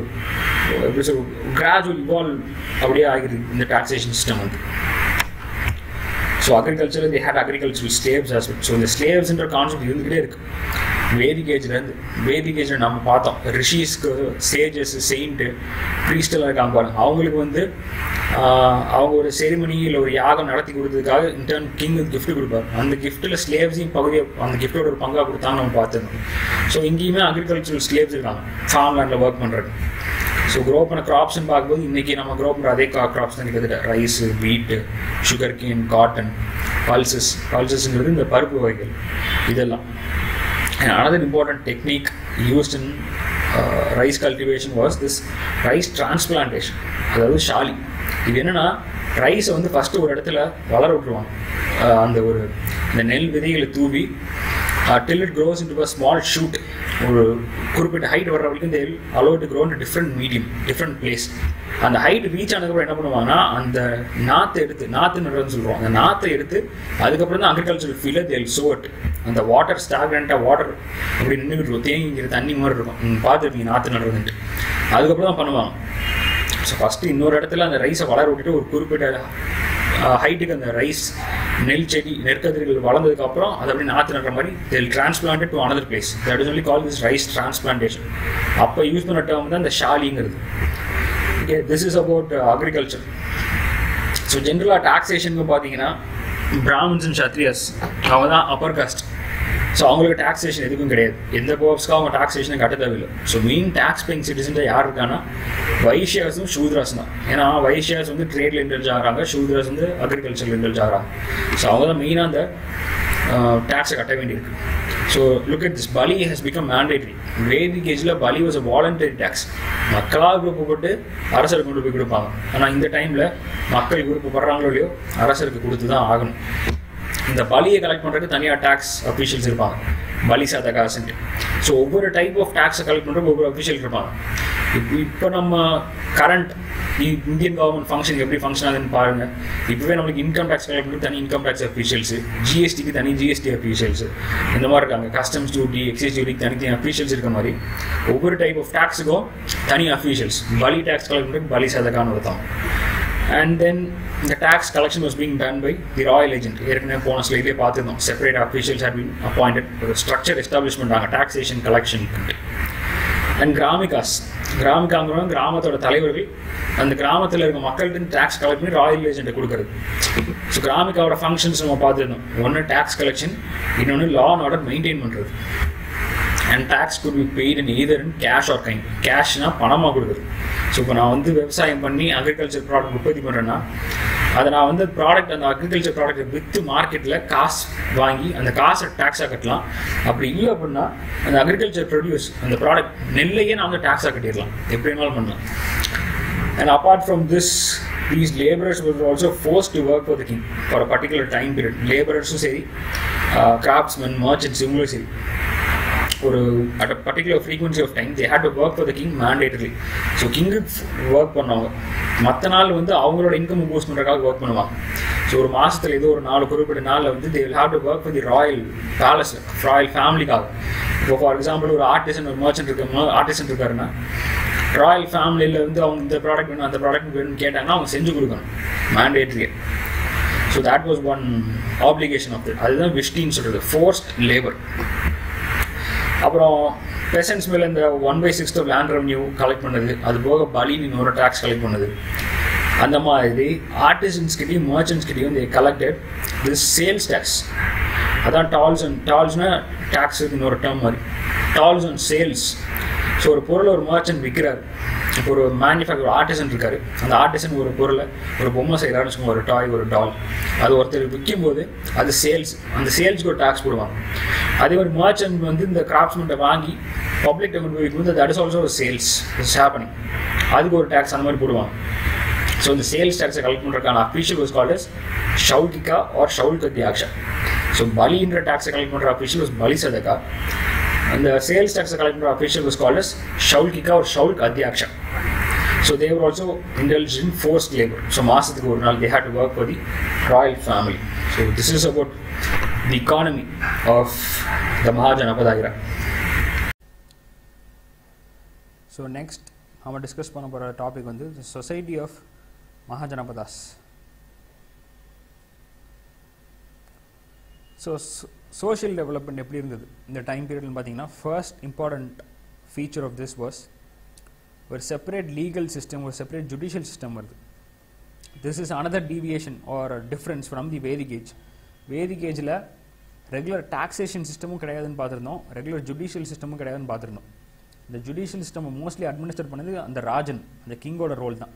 எப்படி சொல் கிராஜுவல் இவால்வ் அப்படியே ஆகிடுது இந்த டாக்ஸேஷன் சிஸ்டம் வந்து. So agriculture they had agriculture slaves as so இந்த ஸ்லேவ்ஸ்ன்ற கான்செப்ட் இருந்துகிட்டே இருக்கு. வேதிக் ஏஜ்லேருந்து வேதிக் ஏஜில் நம்ம பார்த்தோம். ரிஷிஸ்க்கு சேஜஸ் செயின்ட்டு ப்ரீஸ்டெல்லாம் இருக்காங்க பாருங்க. அவங்களுக்கு வந்து அவங்க ஒரு செரிமனி இல்லை ஒரு யாகம் நடத்தி கொடுத்ததுக்காக இன்டர்ன் கிங் கிஃப்ட் கொடுப்பாரு. அந்த கிஃப்ட்டில் ஸ்லேவ்ஸையும் பகுதியை அந்த கிஃப்ட்டோட ஒரு பங்காக கொடுத்தாங்க நம்ம பார்த்துருந்தோம் ஸோ இங்கேயுமே அக்ரிகல்ச்சரல் ஸ்லேவ்ஸ் இருக்காங்க. ஃபார்ம் லேண்டில் ஒர்க் பண்ணுறது ஸோ க்ரோ பண்ண க்ராப்ஸ்னு பார்க்கும்போது இன்றைக்கி நம்ம க்ரோ பண்ணுற அதே க்ராப்ஸ் தான் கிட்டத்தட்ட. Rice wheat sugarcane cotton pulses பல்சஸ்ங்கிறது இந்த பருப்பு வகைகள். இதெல்லாம். Another important technique used in rice cultivation was this rice transplantation அதாவது ஷாலி இது என்னென்னா ரைஸை வந்து ஃபஸ்ட்டு ஒரு இடத்துல வளர விட்டுருவாங்க அந்த ஒரு இந்த நெல் விதைகளை தூவி till it grows into a small shoot ஒரு குறிப்பிட்ட ஹைட் வர்ற வரைக்கும் then allow to grow in different medium different place அந்த ஹைட் ரீச் ஆனதுக்கப்புறம் என்ன பண்ணுவாங்கன்னா அந்த நாற்று எடுத்து நாற்று நடுறதுன்னு சொல்லுவோம் அந்த நாற்றை எடுத்து அதுக்கப்புறம் தான் அக்ரிகல்ச்சர் ஃபீல்டில் தெல் சோட் அந்த வாட்டர் ஸ்டாக்னண்ட்டாக வாட்டர் அப்படி நின்றுக்கிட்டு இருக்கும். தேங்கிங்கிற தண்ணி மாதிரி இருக்கும். பார்த்துருப்பீங்க நாற்று நடுறதுன்ட்டு. அதுக்கப்புறம் தான் பண்ணுவாங்க ஸோ ஃபஸ்ட்டு இன்னொரு இடத்துல அந்த ரைஸை வளர விட்டுட்டு ஒரு குறிப்பிட்ட ஹைட்டுக்கு அந்த ரைஸ் நெல் செடி நெற்கதிர்கள் வளர்ந்ததுக்கப்புறம் அதை அப்படி நாற்று நடுற மாதிரி then transplant to another place that is only call this rice transplantation அப்போ யூஸ் பண்ண டேர்ம் தான் அந்த ஷாலிங்கிறது. Okay this is about agriculture so ஜென்ரலாக டாக்ஸேஷனுக்கு பார்த்தீங்கன்னா பிராமின்ஸ் அண்ட் சத்ரியஸ் அவங்க தான் அப்பர் காஸ்ட் ஸோ அவங்களுக்கு டாக்ஸேஷன் எதுக்கும் கிடையாது. எந்த கோப்ஸ்க்கும் அவங்க டாக்ஸேஷனை கட்ட தேவையில்லை so main tax paying citizen யார் இருக்கான்னா வைஷ்யாஸும் ஷூத்ராஸ் தான். ஏன்னா வைஷ்யாஸ் வந்து ட்ரேட்ல இன்டெலிஜ் ஆகிறாங்க ஷூத்ராஸ் வந்து அக்ரிகல்ச்சரில் இன்டெலிஜ் ஆகிறாங்க. ஸோ அவங்க தான் மெயினாக அந்த டேக்ஸை கட்ட வேண்டியிருக்கு. ஸோ லுக் அட் திஸ் பலி ஹஸ் பிகம் மேண்டேட்ரி வேதிக் ஏஜில் பலி வாஸ் அ வாலண்டரி டேக்ஸ் மக்களாக விருப்பப்பட்டு அரசருக்கு கொண்டு போய் கொடுப்பாங்க. ஆனால் இந்த டைமில் மக்கள் விருப்பப்படுறாங்களோ இல்லையோ அரசருக்கு கொடுத்து தான் ஆகணும். இந்த பலியை கலெக்ட் பண்ணுறதுக்கு தனியாக டேக்ஸ் அஃபீஷியல்ஸ் இருப்பாங்க. பலி சாத காசுன்ட்டு ஸோ ஒவ்வொரு டைப் ஆஃப் டேக்ஸை கலெக்ட் பண்ணுறதுக்கு ஒவ்வொரு அஃபீஷியல் இருப்பாங்க. இப்போ இப்போ நம்ம கரண்ட் இந்தியன் கவர்மெண்ட் ஃபங்க்ஷன் எப்படி ஃபங்க்ஷன் ஆகுதுன்னு பாருங்கள் இப்போவே நம்மளுக்கு இன்கம் டேக்ஸ் கலெக்ட் பண்ணி தனி இன்கம் டேக்ஸ் அஃபீஷியல்ஸ் ஜிஎஸ்டிக்கு தனி ஜிஎஸ்டி அஃபீஷியல்ஸ் இந்த மாதிரி இருக்காங்க. கஸ்டம்ஸ் டியூட்டி எக்ஸைஸ் டியூட்டிக்கு தனித்தனி அஃபீஷியல்ஸ் இருக்க மாதிரி ஒவ்வொரு டைப் ஆஃப் டேக்ஸுக்கும் தனி அஃபீஷியல்ஸ் பலி டேக்ஸ் கலெக்ட் பண்ணுறதுக்கு பலி சதக்கான்னு ஒருத்தான் அண்ட் தென் இந்த tax collection was being done by the royal agent ஏற்கனவே போன ஸ்லைட்லேயே பார்த்துருந்தோம். Separate officials had been appointed ஒரு ஸ்ட்ரக்சர் எஸ்டாப்ளிஷ் பண்ணுறாங்க டாக்ஸேஷன் கலெக்ஷன் அண்ட் கிராமிகாஸ் கிராமிகாங்கிறவங்க கிராமத்தோட தலைவர்கள். அந்த கிராமத்தில் இருக்க மக்கள்கிட்ட டேக்ஸ் கலெக்ட் பண்ணி ராயல் ஏஜென்ட்டை கொடுக்குறது. ஸோ கிராமிக்காவோட ஃபங்க்ஷன்ஸ் நம்ம பார்த்துருந்தோம். ஒன்று டேக்ஸ் கலெக்ஷன் இன்னொன்று லா அண்ட் ஆர்டர் மெயின்டைன் பண்ணுறது and tax could be paid in either in cash or kind கேஷ்னா பணமாக கொடுக்குறது. ஸோ இப்போ நான் வந்து விவசாயம் பண்ணி அக்ரிகல்ச்சர் ப்ராடக்ட் உற்பத்தி பண்ணுறேன்னா அதை நான் வந்து ப்ராடக்ட் அந்த அக்ரிகல்ச்சர் ப்ராடக்ட்டை விற்று மார்க்கெட்டில் காசு வாங்கி அந்த காசை டேக்ஸாக கட்டலாம். அப்படி இல்லை அப்படின்னா அந்த அக்ரிகல்ச்சர் ப்ரொடியூஸ் அந்த ப்ராடக்ட் நெல்லையே நான் வந்து டேக்ஸாக கட்டிடலாம். எப்படி வேணாலும் பண்ணலாம். And apart from this these labourers also also to work work for the king for a particular time period. Laborers சரி uh, craftsmen, merchants இவங்களும் சரி. ஒரு at a particular frequency of time they had to work for the king mandatory so king work பண்ணுவாங்க. மற்ற நாள் வந்து அவங்களோட income boost பண்ணுறதுக்காக ஒர்க் பண்ணுவாங்க. ஸோ ஒரு மாதத்தில் ஏதோ ஒரு நாலு குறிப்பிட்ட நாளில் வந்து they will have to work for the royal palace royal ஃபேமிலிக்காக இப்போ ஃபார் எக்ஸாம்பிள் ஒரு ஆர்டிசன் ஒரு மர்ச்சன்ட் இருக்க ஆர்டிசன் இருக்காருன்னா ராயல் ஃபேமிலியில் வந்து அவங்க இந்த ப்ராடக்ட் வேணும் அந்த ப்ராடக்ட் வேணும்னு கேட்டாங்கன்னா அவங்க செஞ்சு கொடுக்கணும் மேண்டேட்ரியை so that was one application of it அதுதான் விஷ்டின்னு சொல்கிறது ஃபோர்ஸ்ட் லேபர் அப்புறம் பெசன்ஸ் மேலே இந்த one by sixth land revenue collect பண்ணுது. அது போக பலின்னு இன்னொரு டேக்ஸ் கலெக்ட் பண்ணுது. அந்த மாதிரி ஆர்டிசன்ஸ்கிட்டையும் மர்ச்சன்ட்ஸ்கிட்டையும் they collected this sales tax அதான் டால்ஸ் அண்ட் டால்ஸ்னா டேக்ஸ் இன்னொரு டேர்ம் மாதிரி. டால்ஸ் அண்ட் சேல்ஸ் ஸோ ஒரு பொருளை ஒரு மர்ச்சன்ட் விற்கிறார் இப்போ ஒரு மேனுஃபேக்சர் ஒரு ஆர்டிசன் இருக்காரு. அந்த ஆர்டிசன் ஒரு பொருளை ஒரு பொம்மை செய்கிறான்னு வச்சுக்கோங்க. ஒரு டாய் ஒரு டால் அது ஒருத்தர் விற்கும் போது அது சேல்ஸ் அந்த சேல்ஸ்க்கு ஒரு டாக்ஸ் போடுவாங்க. அதே ஒரு மர்ச்சன்ட் வந்து இந்த கிராஃப்ட்ஸ்மெண்ட்டை வாங்கி பப்ளிக் டெமெண்ட் போய் விற்கும்போது அது இஸ் ஆல்சோ ஒரு சேல்ஸ் இட்ஸ் அதுக்கு ஒரு டேக்ஸ் அந்த மாதிரி போடுவாங்க. ஸோ இந்த சேல்ஸ் டேக்ஸை கலெக்ட் பண்ணுறதுக்கான அஃபிஷியல் வாஸ் கால்ட் இஸ் ஷவுகிகா ஆர் ஷவுல்க கத்தியாக்ஷா ஸோ பலின்ற டேக்ஸை கலெக்ட் பண்ணுற அஃபிஷியல் வாஸ் பலி சதகா அந்த சேல்ஸ் டேக்ஸை கலெக்ட் பண்ணுற அஃபிஷியல் வாஸ் கால்ட் இஸ் ஷவுல்கிகா ஆர் ஷவுல் அத்தியாக்ஷா so they were also indulge in labour so மாதத்துக்கு ஒரு நாள் they had to work for the royal family so this is about the economy of the மகாஜனபதாகிரா so next அவன் discuss பண்ண போகிற topic வந்து society of Mahajanapadas. So social development எப்படி இருந்தது? இந்த டைம் பீரியட்னு பார்த்தீங்கன்னா first important feature of this was ஒரு செப்பரேட் லீகல் சிஸ்டம் ஒரு செப்பரேட் ஜுடிஷியல் சிஸ்டம் வருது. This is another deviation or difference from the Vedic age Vedic ஏஜில் ரெகுலர் டாக்ஸேஷன் சிஸ்டமும் கிடையாதுன்னு பார்த்துருந்தோம். ரெகுலர் ஜுடிஷியல் சிஸ்டமும் கிடையாதுன்னு பார்த்துருந்தோம். இந்த ஜுடிஷியல் சிஸ்டம் மோஸ்ட்லி அட்மினிஸ்டர் பண்ணது அந்த ராஜன் அந்த கிங்கோட ரோல் தான்.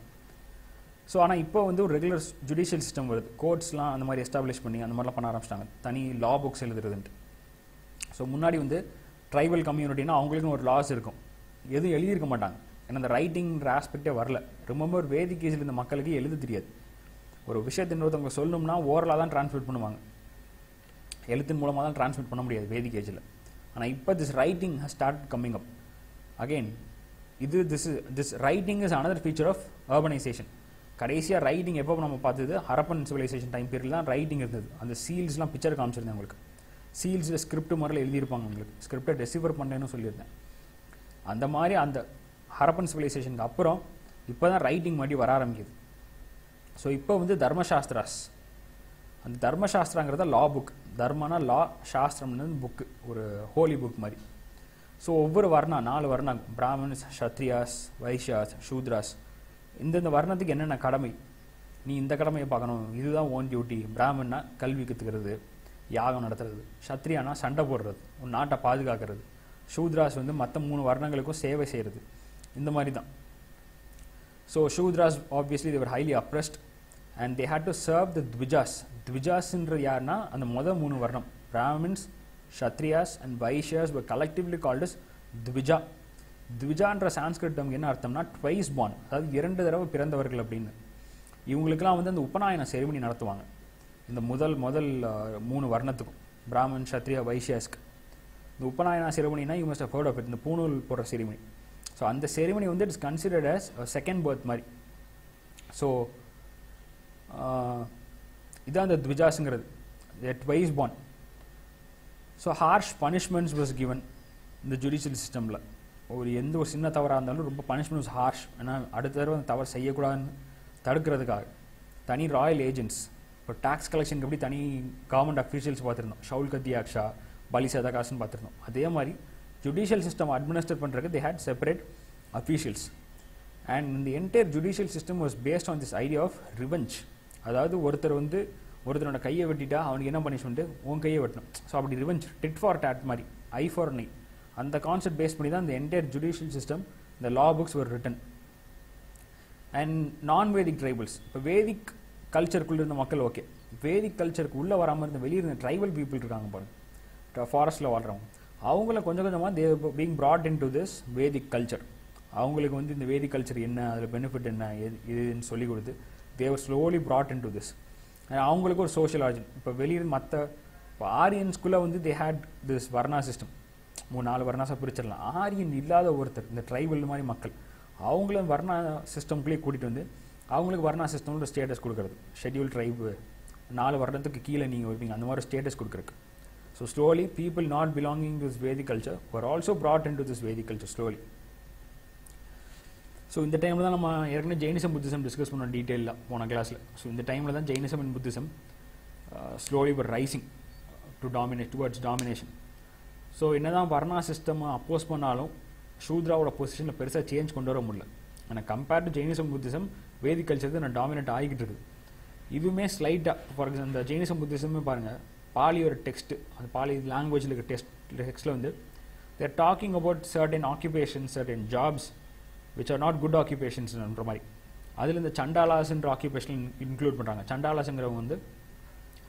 ஸோ ஆனால் இப்போ வந்து ஒரு ரெகுலர் ஜுடிஷியல் சிஸ்டம் வருது. கோர்ட்ஸ்லாம் அந்த மாதிரி எஸ்டாப்ளிஷ் பண்ணி அந்த மாதிரிலாம் பண்ண ஆரம்பிச்சிட்டாங்க. தனி லா புக்ஸ் எழுதுறதுன்ட்டு. ஸோ முன்னாடி வந்து ட்ரைபல் கம்யூனிட்டினா அவங்களுக்குன்னு ஒரு லாஸ் இருக்கும். எதுவும் எழுதியிருக்க மாட்டாங்க. ஏன்னா அந்த ரைட்டிங்கிற ஆஸ்பெக்டே வரல. ரிமெம்பர் வேதிக் ஏஜில் இந்த மக்களுக்கு எழுத தெரியாது. ஒரு விஷயத்தை இன்னொருத்தவங்க சொல்லணும்னா ஓரலாக தான் டிரான்ஸ்மிட் பண்ணுவாங்க. எழுத்தின் மூலமாக தான் டிரான்ஸ்மிட் பண்ண முடியாது வேதிக் ஆனால் இப்போ this writing has start coming up again இது this this writing is another feature of urbanisation கடைசியாக ரைட்டிங் எப்போ நம்ம பார்த்தது? ஹரப்பன் சிவிலைசேஷன் டைம் பீரியட்லாம் ரைட்டிங் இருந்தது. அந்த சீல்ஸ்லாம் பிக்சர் காமிச்சிருந்தேன் உங்களுக்கு. சீல்ஸில் ஸ்கிரிப்ட் மாதிரில எழுதியிருப்பாங்க உங்களுக்கு. ஸ்கிரிப்டை டெசிஃபர் பண்ணேன்னு சொல்லியிருந்தேன். அந்த மாதிரி அந்த ஹரப்பன் சிவிலைசேஷனுக்கு அப்புறம் இப்போ தான் ரைட்டிங் மாதிரி வர ஆரம்பிக்குது. ஸோ இப்போ வந்து தர்மசாஸ்திராஸ். அந்த தர்மசாஸ்திராங்கிறத லா புக் தர்மனா லா சாஸ்திரம்னு புக்கு ஒரு ஹோலி புக் மாதிரி. ஸோ ஒவ்வொரு வர்ணா நாலு வர்ணா பிராமன்ஸ் ஷத்ரியாஸ் வைஷ்யாஸ் சூத்ராஸ் இந்தந்த வர்ணத்துக்கு என்னென்ன கடமை? நீ இந்த கடமையை பார்க்கணும். இதுதான் ஓன் டியூட்டி பிராமின்னா கல்வி கற்றுக்கிறது யாகம் நடத்துறது. சத்ரியானா சண்டை போடுறது உன் நாட்டை பாதுகாக்கிறது. ஷூத்ராஸ் வந்து மற்ற மூணு வர்ணங்களுக்கும் சேவை செய்கிறது இந்த மாதிரி தான் so Shudras obviously they were highly oppressed and they had to serve the த்விஜாஸ் த்விஜாஸ்ன்றது யாருன்னா அந்த மொதல் மூணு வர்ணம். Brahmins Kshatriyas and Vaishyas were collectively called as த்விஜா த்விஜான்ற சான்ஸ்கிரிட் டேர்ம் என்ன அர்த்தம்னா ட்வைஸ் பான் அதாவது இரண்டு தடவை பிறந்தவர்கள் அப்படின்னு. இவங்களுக்கெல்லாம் வந்து அந்த உபநாயன செரிமனி நடத்துவாங்க. இந்த முதல் முதல் மூணு வர்ணத்துக்கும் பிராமன் சத்ரியா வைஷ்யாஸ்க்கு இந்த upanayana செரிமனினா you must heard of it இந்த பூணூல் போடுற செரிமனி ஸோ அந்த செரிமனி வந்து it's considered as second birth மாதிரி. ஸோ இதான் அந்த த்விஜாஸுங்கிறது. Twice born so harsh punishments was given இந்த ஜுடிஷியல் சிஸ்டமில் ஒரு எந்த ஒரு சின்ன தவறாக இருந்தாலும் ரொம்ப பனிஷ்மெண்ட் வாஸ் ஹார்ஷ் ஏன்னா அடுத்த தடவை அந்த தவறு செய்யக்கூடாதுன்னு தடுக்கிறதுக்காக. தனி ராயல் ஏஜென்ட்ஸ் இப்போ டேக்ஸ் கலெக்ஷனுக்கு எப்படி தனி கவர்மெண்ட் அஃபீஷியல்ஸ் பார்த்துருந்தோம். ஷவுல் கத்தியாக்ஷா பலி சதகாஸ்னு பார்த்துருந்தோம். அதே மாதிரி ஜுடிஷியல் சிஸ்டம் அட்மினிஸ்டர் பண்ணுறதுக்கு they had separate officials and இந்த entire judicial system was based on this idea of revenge அதாவது ஒருத்தர் வந்து ஒருத்தரோட கையை வெட்டிட்டா அவனுக்கு என்ன பனிஷ்மெண்ட்டு உன் கையை வெட்டணும். ஸோ அப்படி ரிவெஞ்ச் டிட் ஃபார் டேட் மாதிரி ஐ ஃபார் நை அந்த கான்செப்ட் பேஸ் பண்ணி தான் இந்த என்டையர் ஜுடிஷியல் சிஸ்டம் இந்த லா புக்ஸ் ஒரு written and non Vedic tribals இப்போ வேதிக் கல்ச்சருக்குள்ளே இருந்த மக்கள் ஓகே வேதிக் கல்ச்சருக்கு உள்ளே வராமல் இருந்த வெளியே இருந்த ட்ரைபல் பீப்புள் இருக்காங்க பாருங்க. ஃபாரஸ்ட்டில் வாழ்கிறவங்க அவங்கள கொஞ்சம் கொஞ்சமாக they being brought into this Vedic culture அவங்களுக்கு வந்து இந்த வேதிக் கல்ச்சர் என்ன அதில் பெனிஃபிட் என்ன எது இதுன்னு சொல்லி கொடுத்து they were slowly brought into this அவங்களுக்கு ஒரு சோஷியல் ஆர்ஜின் இப்போ வெளியே மற்ற இப்போ ஆரியன்ஸ்குள்ளே வந்து they had this Varna system மூணு நாலு வர்ணாஸாக பிரிச்சிடலாம். ஆரியன் இல்லாத ஒருத்தர் இந்த ட்ரைபல் மாதிரி மக்கள் அவங்கள வர்ணா சிஸ்டம்குள்ளேயே கூட்டிகிட்டு வந்து அவங்களுக்கு வர்ணா சிஸ்டமில் ஒரு ஸ்டேட்டஸ் கொடுக்குறது. ஷெட்யூல் ட்ரைபு நாலு வருடத்துக்கு கீழே நீங்கள் வைப்பீங்க. அந்த மாதிரி status கொடுக்குறக்கு so slowly people not belonging this Vedic culture were also brought into this Vedic culture slowly so இந்த டைமில் தான் நம்ம ஏற்கனவே ஜெயினிசம் புத்திசம் டிஸ்கஸ் பண்ணோம் டீட்டெயிலில் போன கிளாஸில் ஸோ இந்த டைமில் தான் ஜெயினிசம் அண்ட் புத்திசம் ஸ்லோலி ஒரு rising to dominate towards domination so என்னதான் வர்ணா சிஸ்டம் அப்போஸ் பண்ணாலும் ஷூத்ராவோட பொசிஷனில் பெருசாக சேஞ்ச் கொண்டு வர முடியல. ஆனால் compared to Jainism Buddhism Vedic culture தான் டாமினேட் ஆகிக்கிட்டு இருக்குது. இதுவுமே ஸ்லைட்டாக ஃபார் எக்ஸாம்பிள் இந்த ஜெயினிசம் புத்திசமே பாருங்கள் பாலியோட டெக்ஸ்ட் அந்த பாலி லாங்குவேஜில் இருக்க டெஸ்ட் டெக்ஸ்ட்டில் வந்து they're talking about certain occupations certain jobs which are not good ஆக்குபேஷன்ஸ்ன்ற மாதிரி. அதில் இந்த சண்டாலாஸ்ன்ற ஆக்குபேஷன் இன்க்ளூட் பண்ணுறாங்க சண்டாலாஸுங்கிறவங்க வந்து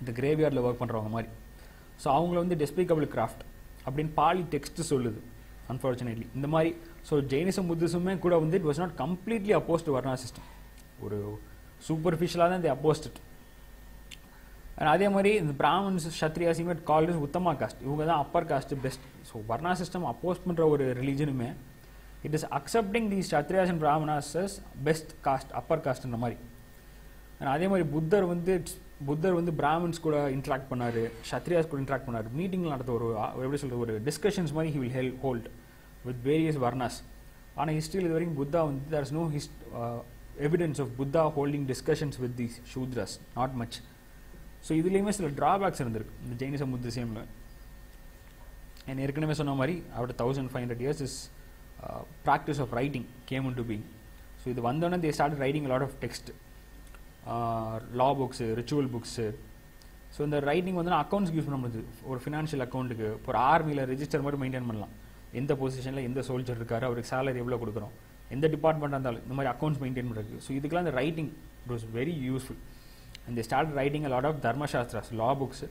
இந்த கிரேவியார்டில் ஒர்க் பண்ணுறவங்க மாதிரி. ஸோ அவங்கள வந்து டெஸ்பிகபிள் கிராஃப்ட் அப்படின்னு பாலி டெக்ஸ்ட் சொல்லுது அன்ஃபார்ச்சுனேட்லி இந்த மாதிரி ஸோ ஜெயினிசம் புத்திசமே கூட வந்து it was not completely opposed Varna system ஒரு சூப்பர்ஃபிஷியலாக தான் இந்த அப்போஸ்ட் அதே மாதிரி இந்த பிராமன்ஸ் சத்ரியாஸ் இவட் கால்டு உத்தமா காஸ்ட் இவங்க தான் upper caste best so Varna system oppose பண்ணுற ஒரு ரிலீஜனுமே it is accepting the Kshatriyas and Brahmanas best caste upper காஸ்ட்ன்ற மாதிரி. அதே மாதிரி புத்தர் வந்து புத்தர் வந்து பிராமின்ஸ் கூட இன்ட்ராக்ட் பண்ணார் சத்ரியாஸ் கூட இன்ட்ராக்ட் பண்ணாரு. மீட்டிங் நடத்த ஒரு எப்படி சொல்கிறது ஒரு டிஸ்கஷன்ஸ் மாதிரி he will held hold with various varnas ஆனால் ஹிஸ்ட்ரியில் இது வரைக்கும் புத்தா வந்து there is no hist evidence of Buddha holding discussions with the Shudras not much so இதுலேயுமே சில ட்ராபேக்ஸ் இருந்திருக்கு இந்த ஜெயினிச புத்திசமில் என் ஏற்கனவே சொன்ன மாதிரி அவர் thousand five hundred years is practice of writing came into being so இது வந்தோடனே they start writing lot of text law books ritual books so இந்த ரைட்டிங் வந்து அக்கௌண்ட்ஸ் யூஸ் பண்ண முடியுது ஒரு ஃபினான்ஷியல் அக்கௌண்ட்டுக்கு இப்போ ஒரு ஆர்மியில் ரிஜிஸ்டர் மாதிரி மெயின்டைன் பண்ணலாம். எந்த பொசிஷனில் எந்த சோல்ஜர் இருக்காரு அவருக்கு சேலரி எவ்வளோ கொடுக்குறோம் எந்த டிபார்ட்மெண்ட் இருந்தாலும் இந்த மாதிரி அக்கௌண்ட்ஸ் மெயின்டைன் பண்ணுறது ஸோ இதுக்கெல்லாம் இந்த writing it was very useful இந்த start writing lot of Dharmashastras law books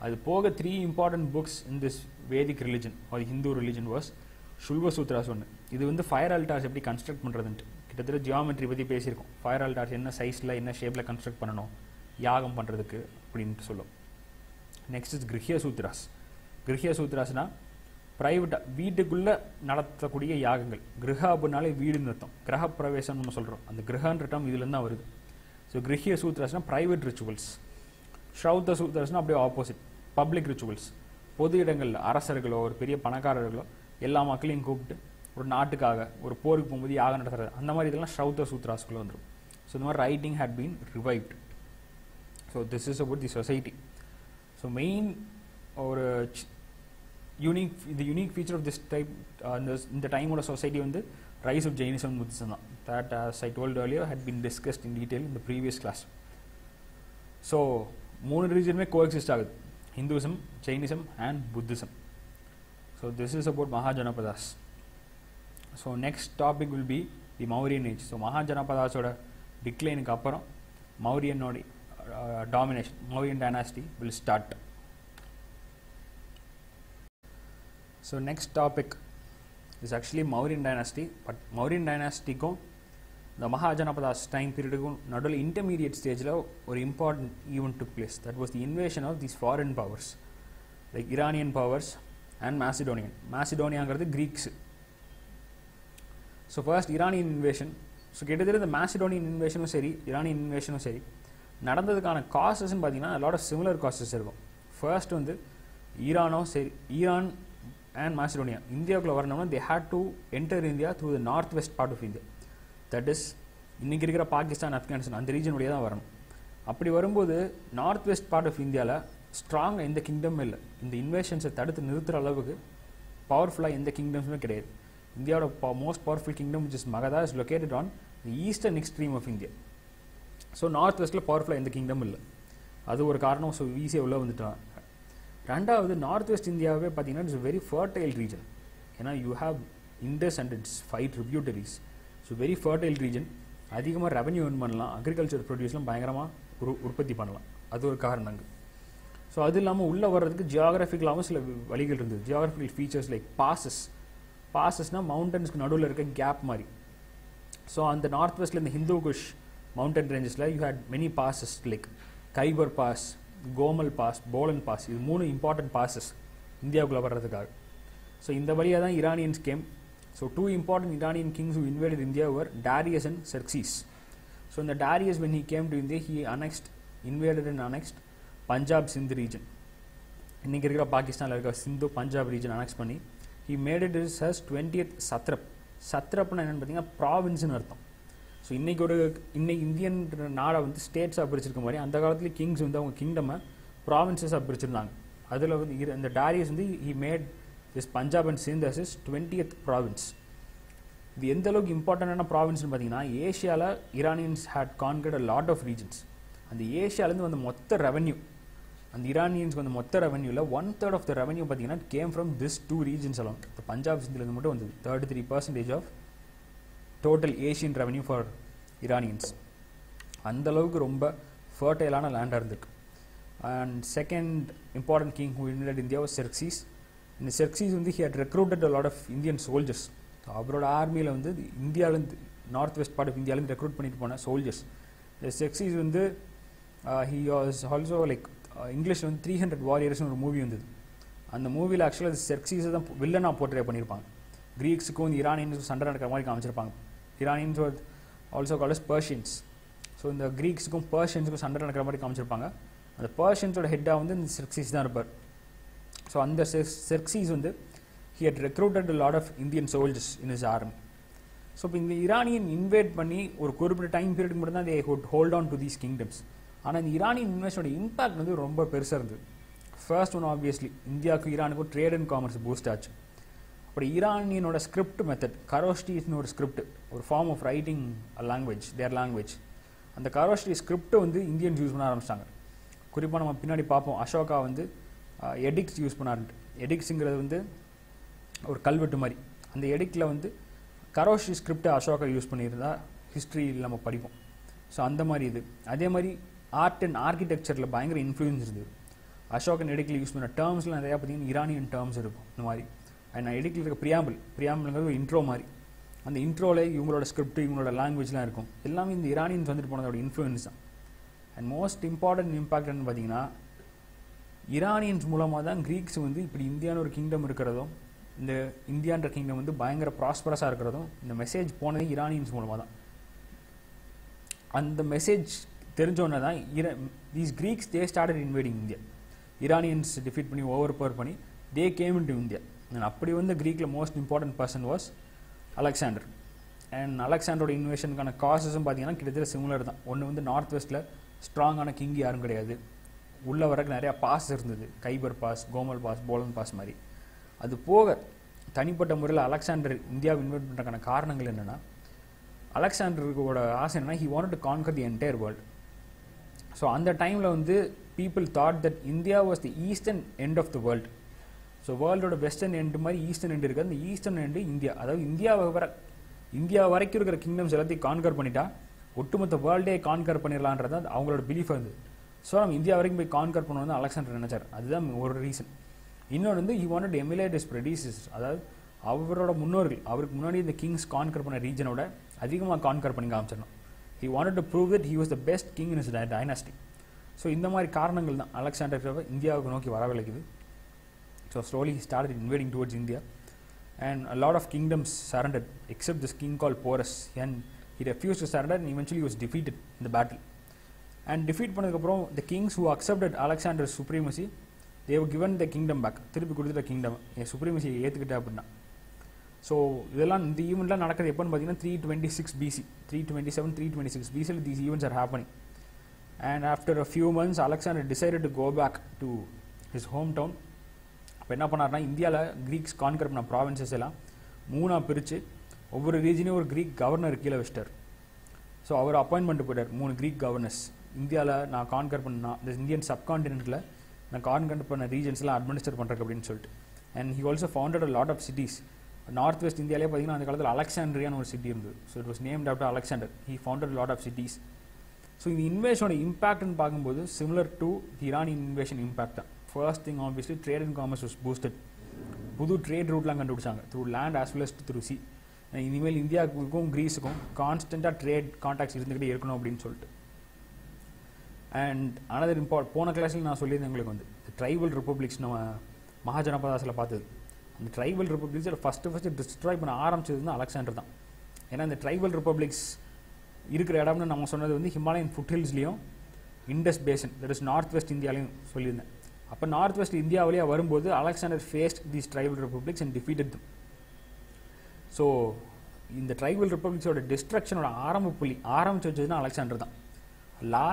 அது போக three important books in this Vedic religion ஒரு ஹிந்து ரிலிஜன் வாஸ் சுல்வ சூத்ராஸ் ஒன்று இது வந்து ஃபயர் அல்டார்ஸ் எப்படி கன்ஸ்ட்ரக்ட் பண்ணுறதுன்ட்டு கிட்டத்தட்ட ஜியாமெட்ரி பற்றி பேசியிருக்கோம். ஃபயர் அல்டார்ஸ் என்ன சைஸில் என்ன ஷேப்பில் கன்ஸ்ட்ரக்ட் பண்ணணும் யாகம் பண்ணுறதுக்கு அப்படின்ட்டு சொல்லும். நெக்ஸ்ட் இஸ் கிரகிய சூத்ராஸ் கிரகிய சூத்ராஸ்னா ப்ரைவேட்டாக வீட்டுக்குள்ளே நடத்தக்கூடிய யாகங்கள். கிரக அப்படின்னாலே வீடுன்னு அர்த்தம். கிரக பிரவேசம்னு நம்ம சொல்கிறோம் அந்த கிரகன்ற டேர்ம் இதுலேருந்து தான் வருது. ஸோ கிரகிய சூத்ராஸ்னா ப்ரைவேட் ரிச்சுவல்ஸ் ஷ்ரௌத்த சூத்ராஸ்னா அப்படியே ஆப்போசிட் பப்ளிக் ரிச்சுவல்ஸ் பொது இடங்களில் அரசர்களோ ஒரு பெரிய பணக்காரர்களோ எல்லா மக்களையும் கூப்பிட்டு ஒரு நாட்டுக்காக ஒரு போருக்கு போகும்போது யாகம் நடத்துறது அந்த மாதிரி இதெல்லாம் ஷ்ரௌத்த சூத்ராஸ்குள்ளே வந்துடும் ஸோ இந்த மாதிரி writing had been revived so this is about the society so main ஒரு யூனிக் இது unique feature of this type இந்த இந்த டைமோட சொசைட்டி வந்து ரைஸ் ஆஃப் ஜெயினிசம் புத்திசம் தான். That as I told earlier had been discussed in detail இந்த previous class so மூணு ரிலீஜனுமே கோஎக்ஸிஸ்ட் ஆகுது. Hinduism Jainism and Buddhism so this is about Mahajanapadas so next topic will be the Mauryan age so மகாஜனபதாஸோட டிக்ளைனுக்கு அப்புறம் மௌரியனோட domination Mauryan dynasty will start so next topic is actually Mauryan dynasty but Mauryan டைனாஸ்டிக்கும் இந்த Mahajanapadas time பீரியடுக்கும் நடுவில் intermediate ஸ்டேஜில் ஒரு important event took place that was the invasion of these foreign powers like Iranian powers and Macedonian மாசிடோனியாங்கிறது Greeks so first Iranian invasion so கிட்டத்தட்ட இந்த Macedonian இன்வேஷனும் சரி Iranian இன்வேஷனும் சரி நடந்ததுக்கான காசஸ்ன்னு பார்த்தீங்கன்னா லாட் ஆஃப் சிமிலர் காசஸ் இருக்கும். ஃபர்ஸ்ட் வந்து ஈரானோ சரி ஈரான் அண்ட் மாசிடோனியா இந்தியாவுக்குள்ளே வரணும்னா they had to enter India through the north west part of India that is இன்றைக்கி இருக்கிற பாகிஸ்தான் ஆப்கானிஸ்தான் அந்த ரீஜன் வழியாக தான் வரணும். அப்படி வரும்போது நார்த் வெஸ்ட் பார்ட் ஆஃப் இந்தியாவில் ஸ்ட்ராங்காக எந்த கிங்டமும் இல்லை. இந்த இன்வேஷன்ஸை தடுத்து நிறுத்துகிற அளவுக்கு பவர்ஃபுல்லாக எந்த கிங்டம்ஸுமே கிடையாது. இந்தியாவோட most powerful kingdom which is Magadha is located on the eastern extreme of India so north வெஸ்ட்டில் பவர்ஃபுல்லாக எந்த கிங்டமும் இல்லை. அது ஒரு காரணம். ஸோ ஈஸியாக உள்ளே வந்துட்டாங்க ரெண்டாவது நார்த் வெஸ்ட் இந்தியாவே பார்த்தீங்கன்னா இட்ஸ் வெரி ஃபர்டைல் ரீஜன் ஏன்னா you have Indus and its five tributaries so very fertile region அதிகமாக ரெவன்யூ ஏர்ன் பண்ணலாம். அக்ரிகல்ச்சர் ப்ரொடியூஸ்லாம் பயங்கரமாக உரு உற்பத்தி பண்ணலாம். அது ஒரு காரணங்க ஸோ அது இல்லாமல் உள்ளே வர்றதுக்கு ஜியாகிரபிக்கலாகவும் சில வழிகள் இருந்தது. ஜியாகிரபிக்கல் ஃபீச்சர்ஸ் லைக் பாசஸ் பாசஸ்னால் மவுண்டன்ஸ்க்கு நடுவில் இருக்க கேப் மாதிரி ஸோ அந்த நார்த் வெஸ்ட்டில் இந்த Hindu Kush mountain ரேஞ்சஸில் you had many passes like Khyber pass Gomal pass Bolan pass இது மூணு இம்பார்ட்டன்ட் பாசஸ் இந்தியாவுக்குள்ளே வர்றதுக்காக. ஸோ இந்த வழியாக தான் Iranians came so two important Iranian kings who invaded India were Darius and Xerxes. So இந்த the when he came to India he annexed annexed and annexed Punjab Sindh region இன்றைக்கி இருக்கிற பாகிஸ்தானில் இருக்கிற சிந்து பஞ்சாப் ரீஜன் அனெக்ஸ் பண்ணி he made it is his twentieth satrap சத்ரப்னா என்னென்னு பார்த்தீங்கன்னா ப்ராவின்ஸ்னு அர்த்தம். So இன்றைக்கி ஒரு இன்னைக்கு இந்தியன் நாடை வந்து ஸ்டேட்ஸாக பிரிச்சிருக்க மாதிரி அந்த காலத்துல கிங்ஸ் வந்து அவங்க கிங்டமை ப்ராவின்சஸாக பிரிச்சிருந்தாங்க. அதில் வந்து இரு- இந்த டாரியஸ் வந்து he made this Punjab and Sindh as his twentieth province இது எந்த அளவுக்கு இம்பார்ட்டண்டான ப்ராவின்ஸ்னு பார்த்தீங்கன்னா ஏஷியாவில் Iranians had conquered a lot of regions அந்த ஏஷியாலேருந்து வந்த மொத்த ரெவன்யூ அந்த ஈரானியன்ஸ்க்கு வந்து மொத்த ரெவன்யூவில் one third of the revenue பார்த்தீங்கன்னா came from this two regions alone இப்போ பஞ்சாப் சிந்திலேருந்து மட்டும் வந்தது. Thirty three percentage of total Asian revenue for Iranians அந்த அளவுக்கு ரொம்ப ஃபர்டைலான லேண்டாக இருந்திருக்கு. And second important king who invaded India was Xerxes இந்த செர்க்சிஸ் வந்து he had recruited lot of Indian soldiers அவரோட ஆர்மியில் வந்து இந்தியாவிலேருந்து நார்த் வெஸ்ட் பார்ட் ஆஃப் இந்தியாவிலேருந்து ரெக்ரூட் பண்ணிட்டு போன சோல்ஜர்ஸ் இந்த செக்ஸிஸ் வந்து ஹி வாஸ் ஆல்சோ லைக் இங்கிலீஷில் வந்து த்ரீ ஹண்ட்ரட் வாரியர்ஸ்னு ஒரு மூவி வந்தது. அந்த மூவியில் ஆக்சுவலாக செர்க்சீஸை தான் வில்லனாக போர்ட்ரே பண்ணியிருப்பாங்க க்ரீக்ஸுக்கும் இந்த ஈரானியன்ஸுக்கும் சண்டை நடக்கிற மாதிரி காமிச்சிருப்பாங்க. Iranians also calls Persians so இந்த க்ரீக்ஸுக்கும் பர்ஷியன்ஸுக்கும் சண்டை நடக்கிற மாதிரி காமிச்சிருப்பாங்க. அந்த பர்ஷியன்ஸோட ஹெட்டாக வந்து இந்த செர்க்சீஸ் தான் இருப்பார். ஸோ அந்த செர்க்சீஸ் வந்து he had recruited lot of Indian soldiers in his army so இப்போ இந்த இரானியன் இன்வைட் பண்ணி ஒரு குறிப்பிட்ட டைம் பீரியட் மட்டும் தான் they hold on to these kingdoms ஆனால் இந்த ஈரானியன் இன்வெஸ்டோட இம்பாக்ட் வந்து ரொம்ப பெருசாக இருந்தது. ஃபர்ஸ்ட் ஒன் ஆப்வியஸ்லி இந்தியாவுக்கும் ஈரானுக்கும் ட்ரேட் அண்ட் காமர்ஸ் பூஸ்ட் ஆச்சு. அப்படி ஈரானியனோட ஸ்கிரிப்ட் மெத்தட் கரோஸ்டிஸ்னு ஒரு ஸ்கிரிப்ட் ஒரு form of writing language their language அந்த கரோஸ்டி ஸ்கிரிப்டை வந்து இந்தியன்ஸ் யூஸ் பண்ண ஆரம்பிச்சிட்டாங்க. குறிப்பாக நம்ம பின்னாடி பார்ப்போம். அசோகா வந்து எடிக்ஸ் யூஸ் பண்ணாருன்ட்டு. எடிக்ஸுங்கிறது வந்து ஒரு கல்வெட்டு மாதிரி. அந்த எடிக்கில் வந்து கரோஷ்டி ஸ்கிரிப்டை அசோகா யூஸ் பண்ணியிருந்தா ஹிஸ்ட்ரியில் நம்ம படிப்போம். ஸோ அந்த மாதிரி இது. அதே மாதிரி ஆர்ட் அண்ட் ஆர்கிடெக்சரில் பயங்கர இன்ஃப்ளூயன்ஸ் இருந்தது. அசோகன் எடிக்கில் யூஸ் பண்ண டேர்ம்ஸ்லாம் நிறையா பார்த்தீங்கன்னா இரானியன் டேர்ம்ஸ் இருக்கும். இந்த மாதிரி. அண்ட் நான் எடிக்கில் இருக்க பிரியாம்பிள் பிரியாம்பிள்ங்கிறது ஒரு இன்ட்ரோ மாதிரி. அந்த இன்ட்ரோவில் இவங்களோட ஸ்கிரிப்ட் இவங்களோட லாங்குவேஜ்லாம் இருக்கும். எல்லாமே இந்த இரானியன்ஸ் வந்துட்டு போனதோட இன்ஃப்ளூயன்ஸ் தான். அண்ட் மோஸ்ட் இம்பார்ட்டன்ட் இம்பாக்ட்னு பார்த்தீங்கன்னா இரானியன்ஸ் மூலமாக தான் கிரீக்ஸ் வந்து இப்படி இந்தியான்னு ஒரு கிங்டம் இருக்கிறதும் இந்த இந்தியான்ற கிங்டம் வந்து பயங்கர ப்ராஸ்பரஸாக இருக்கிறதும் இந்த மெசேஜ் போனதே இரானியன்ஸ் மூலமாக தான். அந்த மெசேஜ் தெரிஞ்சோன்னே தான் இர these Greeks they started invading India Iranians defeat பண்ணி ஓவர் பவர் பண்ணி they came in to India and அப்படி வந்து க்ரீக்கில் most important person was Alexander and அலெக்சாண்டரோட இன்வேஷனுக்கான காசஸும் பார்த்தீங்கன்னா கிட்டத்தட்ட சிமிலர் தான். ஒன்று வந்து நார்த் வெஸ்ட்டில் ஸ்ட்ராங்கான கிங் யாரும் கிடையாது. உள்ள வரக்கு நிறையா பாஸ் இருந்தது. Khyber pass Gomal pass Bolan pass மாதிரி. அது போக தனிப்பட்ட முறையில் அலெக்சாண்டர் இந்தியாவை இன்வைட் பண்ணுறதுக்கான காரணங்கள் என்னென்னா அலெக்சாண்டருக்கோட ஆசை என்னென்னா he want to conquer the entire world so அந்த டைமில் வந்து people thought that India was the eastern end of the world so வேர்ல்டோட western end மாதிரி ஈஸ்டர்ன் எண்டு இருக்குது. அந்த ஈஸ்டர்ன் எண்டு இந்தியா. அதாவது இந்தியாவை வர இந்தியா வரைக்கும் இருக்கிற கிங்டம்ஸ் எல்லாத்தையும் கான்கர் பண்ணிட்டா ஒட்டுமொத்த வேர்ல்டே கான்கர் பண்ணிடலான்றது தான் அவங்களோட பிலீஃப் வந்து ஸோ நம்ம இந்தியா வரைக்கும் போய் கான்கர் பண்ணணும்னு அலெக்சாண்டர் நினச்சார். அதுதான் ஒரு ரீசன் இன்னொன்று வந்து he wanted emulate his predecessors அதாவது அவரோட முன்னோர்கள் அவருக்கு முன்னாடி இந்த கிங்ஸ் கான்கர் பண்ண ரீஜனோட அதிகமாக கான்கர் பண்ணி காமிச்சிடணும். He wanted to prove that he was the best king in his dynasty so இந்த மாதிரி காரணங்கள் தான் அலெக்சாண்டர் இந்தியாவுக்கு நோக்கி வரவழைக்குது. So slowly he start invading towards India and a lot of kingdoms surrendered except this king call Porus and he refuse to surrender and eventually was defeated இந்த battle and defeat பண்ணதுக்கப்புறம் the kings who accepted Alexander supremacy they given the kingdom back திருப்பி கொடுத்துட்ட kingdom என் சுப்ரீமசியை ஏற்றுக்கிட்டேன் அப்படின்னா. So இதெல்லாம் இந்த ஈவெண்ட்லாம் நடக்கிறது எப்போன்னு பார்த்தீங்கன்னா three twenty six BC three twenty seven three twenty six பிசியில் these events are happening and after a few months Alexander decided to go back to his home town இப்போ என்ன பண்ணார்னா இந்தியாவில் க்ரீக்ஸ் கான்கர் பண்ண ப்ராவின்சஸ் எல்லாம் மூணாக பிரித்து ஒவ்வொரு ரீஜனையும் ஒரு க்ரீக் கவர்னர் கீழே வச்சிட்டார். ஸோ அவர் அப்பாயின்மெண்ட் போயிட்டார் மூணு க்ரீக் கவர்னர்ஸ் இந்தியாவில் நான் கான்கர் பண்ணா இந்த இந்தியன் சப்கான்டினென்ட்டில் நான் கான்கர் பண்ண ரீஜன்ஸ்லாம் அட்மினிஸ்டர் பண்ணுறேன் அப்படின்னு சொல்லிட்டு. And he also founded a lot of cities north west இந்தியாவிலே பார்த்தீங்கன்னா அந்த காலத்தில் அலெக்சாண்ட்ரியான்னு ஒரு சிட்டி இருந்தது. So it was named after Alexander he founded lot of cities so இந்த இன்வேஷனோட இம்பாக்ட்னு பார்க்கும்போது similar to Iranian invasion impact தான். First thing obviously trade and commerce was boosted புது ட்ரேட் ரூட்லாம் கண்டுபிடிச்சாங்க. Through land as well as through sea இனிமேல் இந்தியாவுக்கும் கிரீஸுக்கும் கான்ஸ்டண்ட்டாக ட்ரேட் கான்டாக்ட்ஸ் இருந்துக்கிட்டே இருக்கணும் அப்படின்னு சொல்லிட்டு. அண்ட் அனதர் இம்பார்ட் போன கிளாஸில் நான் சொல்லியிருந்தேன் எங்களுக்கு வந்து ட்ரைபல் ரிப்பப்ளிக்ஸ் நம்ம மகாஜனபதாஸில் பார்த்தது. இந்த ட்ரைபல் ரிப்பப்ளிக்ஸில் ஃபஸ்ட்டு ஃபஸ்ட்டு டிஸ்ட்ராய் பண்ண ஆரம்பிச்சது வந்து அலெக்சாண்டர் தான். ஏன்னா இந்த ட்ரைபல் ரிப்பப்ளிக்ஸ் இருக்கிற இடம்னு நம்ம சொன்னது வந்து Himalayan ஃபுட்ஹில்ஸ்லேயும் Indus basin that is north west இந்தியாலையும் சொல்லியிருந்தேன். அப்போ நார்த் வெஸ்ட் இந்தியா வழியாக வரும்போது Alexander faced these tribal republics and defeated them so இந்த ட்ரைபல் ரிப்பப்ளிக்ஸோட டிஸ்ட்ரக்ஷனோட ஆரம்ப புள்ளி ஆரம்பிச்சு வச்சதுன்னா அலெக்சாண்டர் தான். லா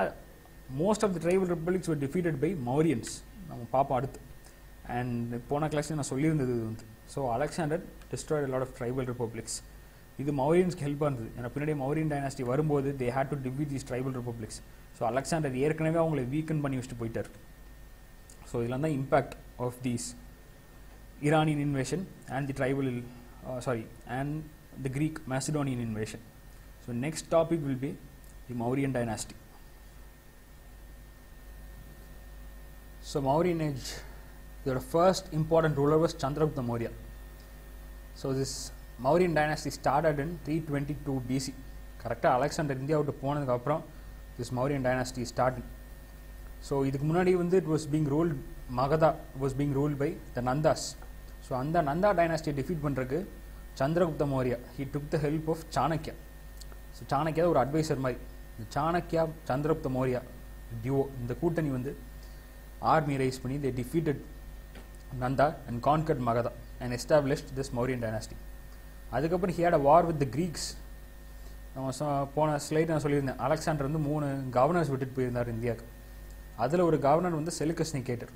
most of the tribal republics defeated by Mauryans நம்ம பார்ப்போம் அடுத்து. அண்ட் போன கிளாஸில் நான் சொல்லியிருந்தது இது வந்து. So Alexander destroyed lot of tribal republics இது மௌரியன்ஸ்க்கு ஹெல்ப்பாக இருந்தது. ஏன்னா பின்னாடி மௌரியன் டைனாஸ்டி வரும்போது they had to TV these tribal republics so Alexander ஏற்கனவே அவங்களை வீக்கன் பண்ணி வச்சுட்டு போயிட்டார். ஸோ இதெல்லாம் தான் impact of these Iranian invasion and the tribal sorry and the Greek Macedonian invasion so next topic will be the Mauryan dynasty so Mauryan age age, the first important ruler was Chandragupta Maurya. So this Mauryan dynasty started in 322 BC. கரெக்டாக Alexander India விட்டு this Mauryan dynasty start so இதுக்கு முன்னாடி வந்து it was being ruled Magadha was being rule by the Nandas so அந்த நந்தா டைனாஸ்டியை defeat பண்ணுறதுக்கு Chandragupta Maurya he took the help of Chanakya so Chanakya ஒரு adviser மாதிரி. இந்த சாணக்கியா சந்திரகுப்த மௌரியா டியூ இந்த கூட்டணி வந்து ஆர்மி ரைஸ் பண்ணி they defeated Nanda and conquered Magadha and established this Mauryan dynasty அதுக்கப்புறம் he had a war with the Greeks நம்ம போன ஸ்லைட் நான் சொல்லியிருந்தேன். அலெக்சாண்டர் வந்து மூணு கவர்னர்ஸ் விட்டுட்டு போயிருந்தார் இந்தியாவுக்கு. அதில் ஒரு கவர்னர் வந்து செலுக்கஸ் நிக்கேட்டர்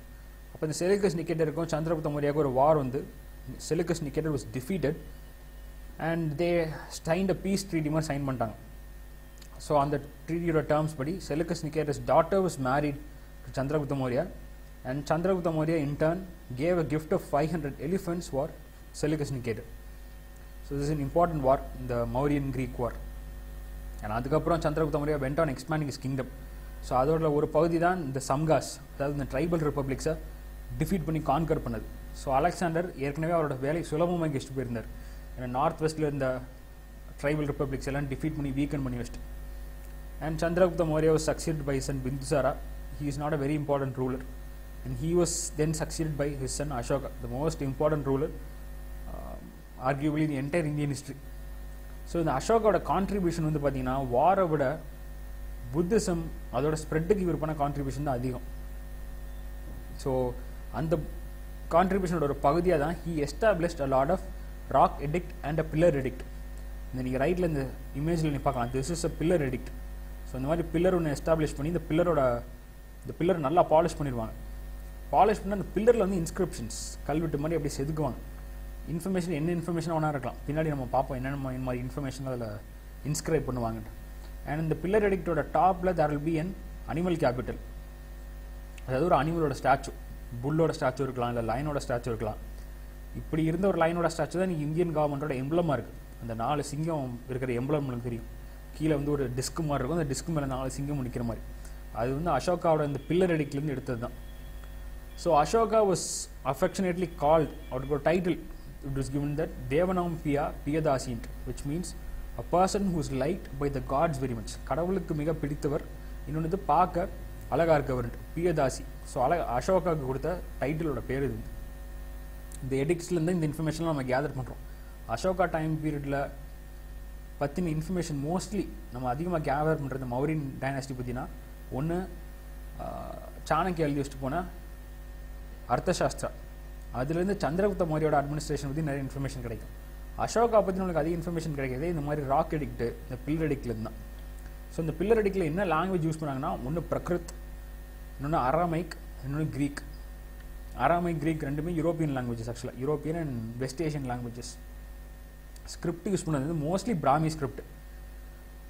அப்போ இந்த செலுக்கஸ் நிக்கேட்டருக்கும் சந்திரகுப்த மௌரியாவுக்கு ஒரு வார் வந்து Seleucus Nicator was defeated and they signed a peace treaty மாதிரி சைன் பண்ணிட்டாங்க. ஸோ அந்த ட்ரீட்டியோட டேர்ம்ஸ் படி Seleucus Nicator's daughter was married to Chandragupta Maurya and Chandragupta in turn gave gave gift gift of five hundred Seleucus Nicator. So this so this in war war the Mauryan Greek war ஏன்னா அதுக்கப்புறம் Chandragupta Maurya went on expanding his kingdom so அதோட ஒரு பகுதி தான் இந்த சம்காஸ் அதாவது இந்த tribal ரிப்பப்ளிக்ஸை டிஃபீட் பண்ணி கான்கர் பண்ணது. ஸோ அலெக்சாண்டர் ஏற்கனவே அவரோட வேலை சுலபமாக கெஸ்ட் போயிருந்தார். ஏன்னா நார்த் வெஸ்ட்டில் இருந்த ட்ரைபல் ரிப்பப்ளிக்ஸ் எல்லாம் டிஃபீட் பண்ணி வீக்கன் பண்ணி வச்சுட்டு. And Chandragupta Maurya was succeeded by son Bindusara he is not a very important ruler and he was then succeeded by his son ashoka the most important ruler uh, arguably in the entire indian history. So இந்த அசோக்கோட contribution வந்து பார்த்தீங்கன்னா வாரை விட Buddhism அதோட ஸ்ப்ரெட்டுக்கு இவர் பண்ண contribution தான் அதிகம். ஸோ அந்த கான்ட்ரிபியூஷனோட ஒரு பகுதியாக தான் he established a lot of rock edict and a pillar edict இந்த நீங்கள் ரைட்டில் இந்த இமேஜில் நீ பார்க்கலாம். This is a pillar edict so இந்த மாதிரி பில்லர் ஒன்று எஸ்டாப்ளிஷ் பண்ணி இந்த பில்லரோட இந்த பில்லர் நல்லா பாலிஷ் பண்ணிடுவாங்க. பாலிஷ் பண்ணி அந்த பில்லரில் வந்து இன்ஸ்கிரிப்ஷன்ஸ் கல்வெட்டு மாதிரி அப்படி செதுக்குவாங்க. இன்ஃபர்மேஷன் என்ன இன்ஃபர்மேஷன் வேணா இருக்கலாம். பின்னாடி நம்ம பார்ப்போம் என்னென்ன இந்த மாதிரி இன்ஃபர்மேஷன் அதில் இன்ஸ்கிரைப் பண்ணுவாங்க அண்ட் இந்த பில்லர் எடிக்டோட டாப்பில் there will be an animal capital அதாவது ஒரு அனிமலோட ஸ்டாச்சு புல்லோட ஸ்டாச்சு இருக்கலாம் இல்லை லைனோட ஸ்டாச்சு இருக்கலாம். இப்படி இருந்த ஒரு லைனோட ஸ்டாச்சு தான் இன்னைக்கு இந்தியன் கவர்மெண்ட்டோட எம்பளமாக இருக்குது அந்த நாலு சிங்கம் இருக்கிற எம்ப்ளம் உங்களுக்கு தெரியும். கீழே வந்து ஒரு டிஸ்க் மாதிரி இருக்கும். அந்த டிஸ்க் மேலே நாலு சிங்கம் நிற்கிற மாதிரி. அது வந்து அசோகாவோட இந்த பில்லர் அடிக்கிலேருந்து எடுத்தது தான் so Ashoka was affectionately called அவருக்கு ஒரு title it is given that Devanam Piya பியதாசின்ட் which means a person whose liked by the gods very much கடவுளுக்கு மிக பிடித்தவர். இன்னொன்று இது பார்க்க அழகாக இருக்கவர் பியதாசி ஸோ அழக அசோகாவுக்கு கொடுத்த டைட்டிலோட பேர் இது. இந்த எடிக்ஸ்லேருந்து இந்த இன்ஃபர்மேஷன்லாம் நம்ம கேதர் பண்ணுறோம் அசோகா டைம் பீரியடில் பற்றின இன்ஃபர்மேஷன் மோஸ்ட்லி நம்ம அதிகமாக கேதர் பண்ணுறது மௌரியன் டைனாஸ்டி பற்றினா ஒன்று சாணக்கிய எழுதி வச்சுட்டு போனால் அர்த்தசாஸ்திரா அதுலேருந்து சந்திரகுப்த மௌரியோட அட்மினிஸ்ட்ரேஷன் பற்றி நிறைய இன்ஃபர்மேஷன் கிடைக்கும். அசோகா பற்றி உங்களுக்கு அதிக இன்ஃபர்மேஷன் கிடைக்கிறது இந்த மாதிரி ராக் எடிக்ட்டு இந்த பில்லர் எடிக்ட்லேருந்து தான். ஸோ இந்த பில்லர் எடிக்டில் என்ன லாங்குவேஜ் யூஸ் பண்ணாங்கன்னா ஒன்று பிரகிருத் இன்னொன்று அராமைக் இன்னொன்று க்ரீக். அராமைக் க்ரீக் ரெண்டுமே யூரோப்பியன் லாங்குவேஜஸ் ஆக்சுவலாக European and west Asian languages script use பண்ணது வந்து mostly Brahmi script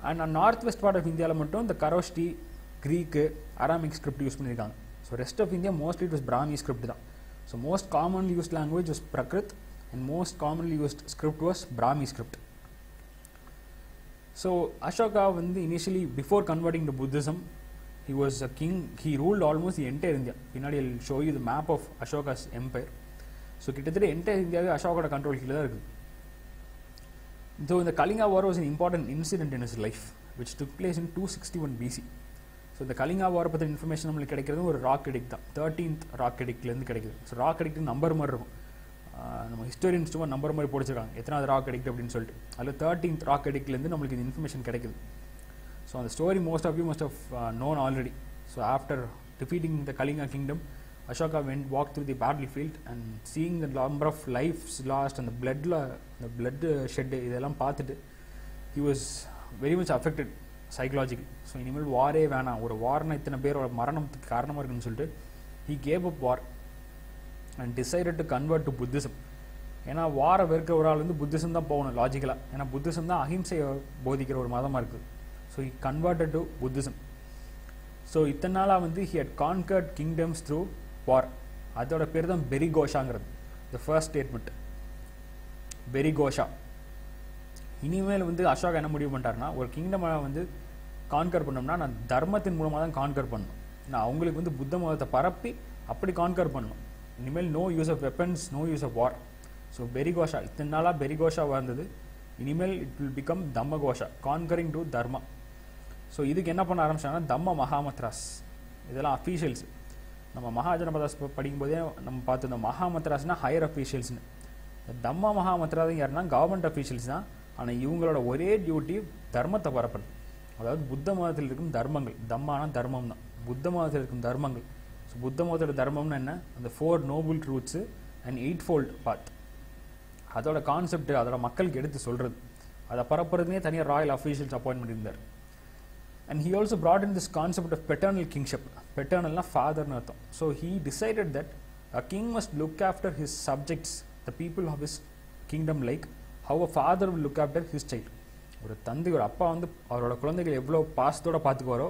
and north west part of இந்தியாவில் மட்டும் இந்த Kharoshthi Greek Aramaic script use பண்ணியிருக்காங்க so rest of India mostly it was Brahmi script தான் so most commonly used language was Prakrit and most commonly used script was Brahmi script so Ashoka வந்து initially before converting to Buddhism he was a king he ruled almost the entire India பின்னாடி show you the map of Ashoka's empire so கிட்டத்தட்ட entire இந்தியாவே அசோகோட control கீழே தான் இருக்குது so இந்த Kalinga war was an important incident in his life which took place in 261 BC so இந்த கலிங்கா வார் பற்றி இன்ஃபர்மேஷன் நம்மளுக்கு கிடைக்கிறது ஒரு ராக் எடிக் தான். தேர்ட்டீன்த் ராக் எடிக்ட்லேருந்து கிடைக்குது. ஸோ ராக் எடிக்ட் நம்பர் மாதிரி இருக்கும். நம்ம ஹிஸ்டோரியன்ஸ் சும்மா நம்பர் மாதிரி போடிச்சிருக்காங்க எத்தனாவது ராக் எடிக்ட் அப்படின்னு சொல்லிட்டு. அதில் தேர்ட்டீன்த் ராக் எடிக்ட்லேருந்து நம்மளுக்கு இந்த இன்ஃபர்மேஷன் கிடைக்குது. ஸோ அந்த story most of you most of known already so after defeating the Kalinga kingdom Ashoka when walk through the battle field and seeing the number of lifes lost அந்த பிளட்டில் அந்த blood shed இதெல்லாம் பார்த்துட்டு he was very much affected psychological so இனிமேல் வாரே வேணாம். ஒரு வார்னா இத்தனை பேரோட மரணத்துக்கு காரணமாக இருக்குன்னு சொல்லிட்டு he gave up war and decided to convert to Buddhism ஏன்னா வார வெறுக்கிற ஒரு ஆள் வந்து புத்திசம் தான் போகணும் லாஜிக்கலாக ஏன்னா புத்திசம் தான் அஹிம்சையை போதிக்கிற ஒரு மதமாக இருக்குது so he converted to Buddhism so இத்தனை நாளாக வந்து he had conquered kingdoms through war அதோட பேர் தான் பெரிகோஷாங்கிறது த ஃபர்ஸ்ட் ஸ்டேட்மெண்ட் பெரிகோஷா இனிமேல் வந்து அசோகா என்ன முடிவு பண்ணிட்டாருன்னா ஒரு கிங்டமை வந்து கான்கர் பண்ணோம்னா நான் தர்மத்தின் மூலமாக தான் கான்கர் பண்ணணும். நான் அவங்களுக்கு வந்து புத்த மதத்தை பரப்பி அப்படி கான்கர் பண்ணணும். இனிமேல் no use of weapons no use of war so Bherighosha இத்தனை நாளாக பெரிகோஷாவாக இருந்தது. இனிமேல் it will become Dhammaghosha conquering to Dharma so இதுக்கு என்ன பண்ண ஆரம்பிச்சாங்கன்னா தம்ம மகாமத்ராஸ் இதெல்லாம் அஃபீஷியல்ஸ் நம்ம மகாஜனபதாஸ் படிக்கும்போதே நம்ம பார்த்துருந்தோம் மகாமத்ராஸ்னா ஹையர் அஃபீஷியல்ஸ்னு தம்மா மகாமத்ராஸ் யாருன்னா கவர்மெண்ட் அஃபீஷியல்ஸ் தான். ஆனால் இவங்களோட ஒரே டியூட்டி தர்மத்தை பரப்பணும். அதாவது புத்த மதத்தில் இருக்கும் தர்மங்கள். தம்மானா தர்மம் தான் புத்த மதத்தில் இருக்கும் தர்மங்கள். ஸோ புத்த மதத்தோட தர்மம்னு என்ன? அந்த four noble truths and eight fold path அதோட கான்செப்ட் அதோட மக்களுக்கு எடுத்து சொல்கிறது அதை பரப்புறதுனே தனியாக ராயல் அஃபீஷியல்ஸ் அப்பாயின்ட் பண்ணியிருந்தார் and he also brought in this concept of paternal kingship paternalனா ஃபாதர்னு அர்த்தம். So he decided that a king must look after his subjects the people of his kingdom like how a father will look after his child ஒரு தந்தை ஒரு அப்பா வந்து அவரோட குழந்தைகள் எவ்வளோ பாசத்தோட பார்த்துக்குவாரோ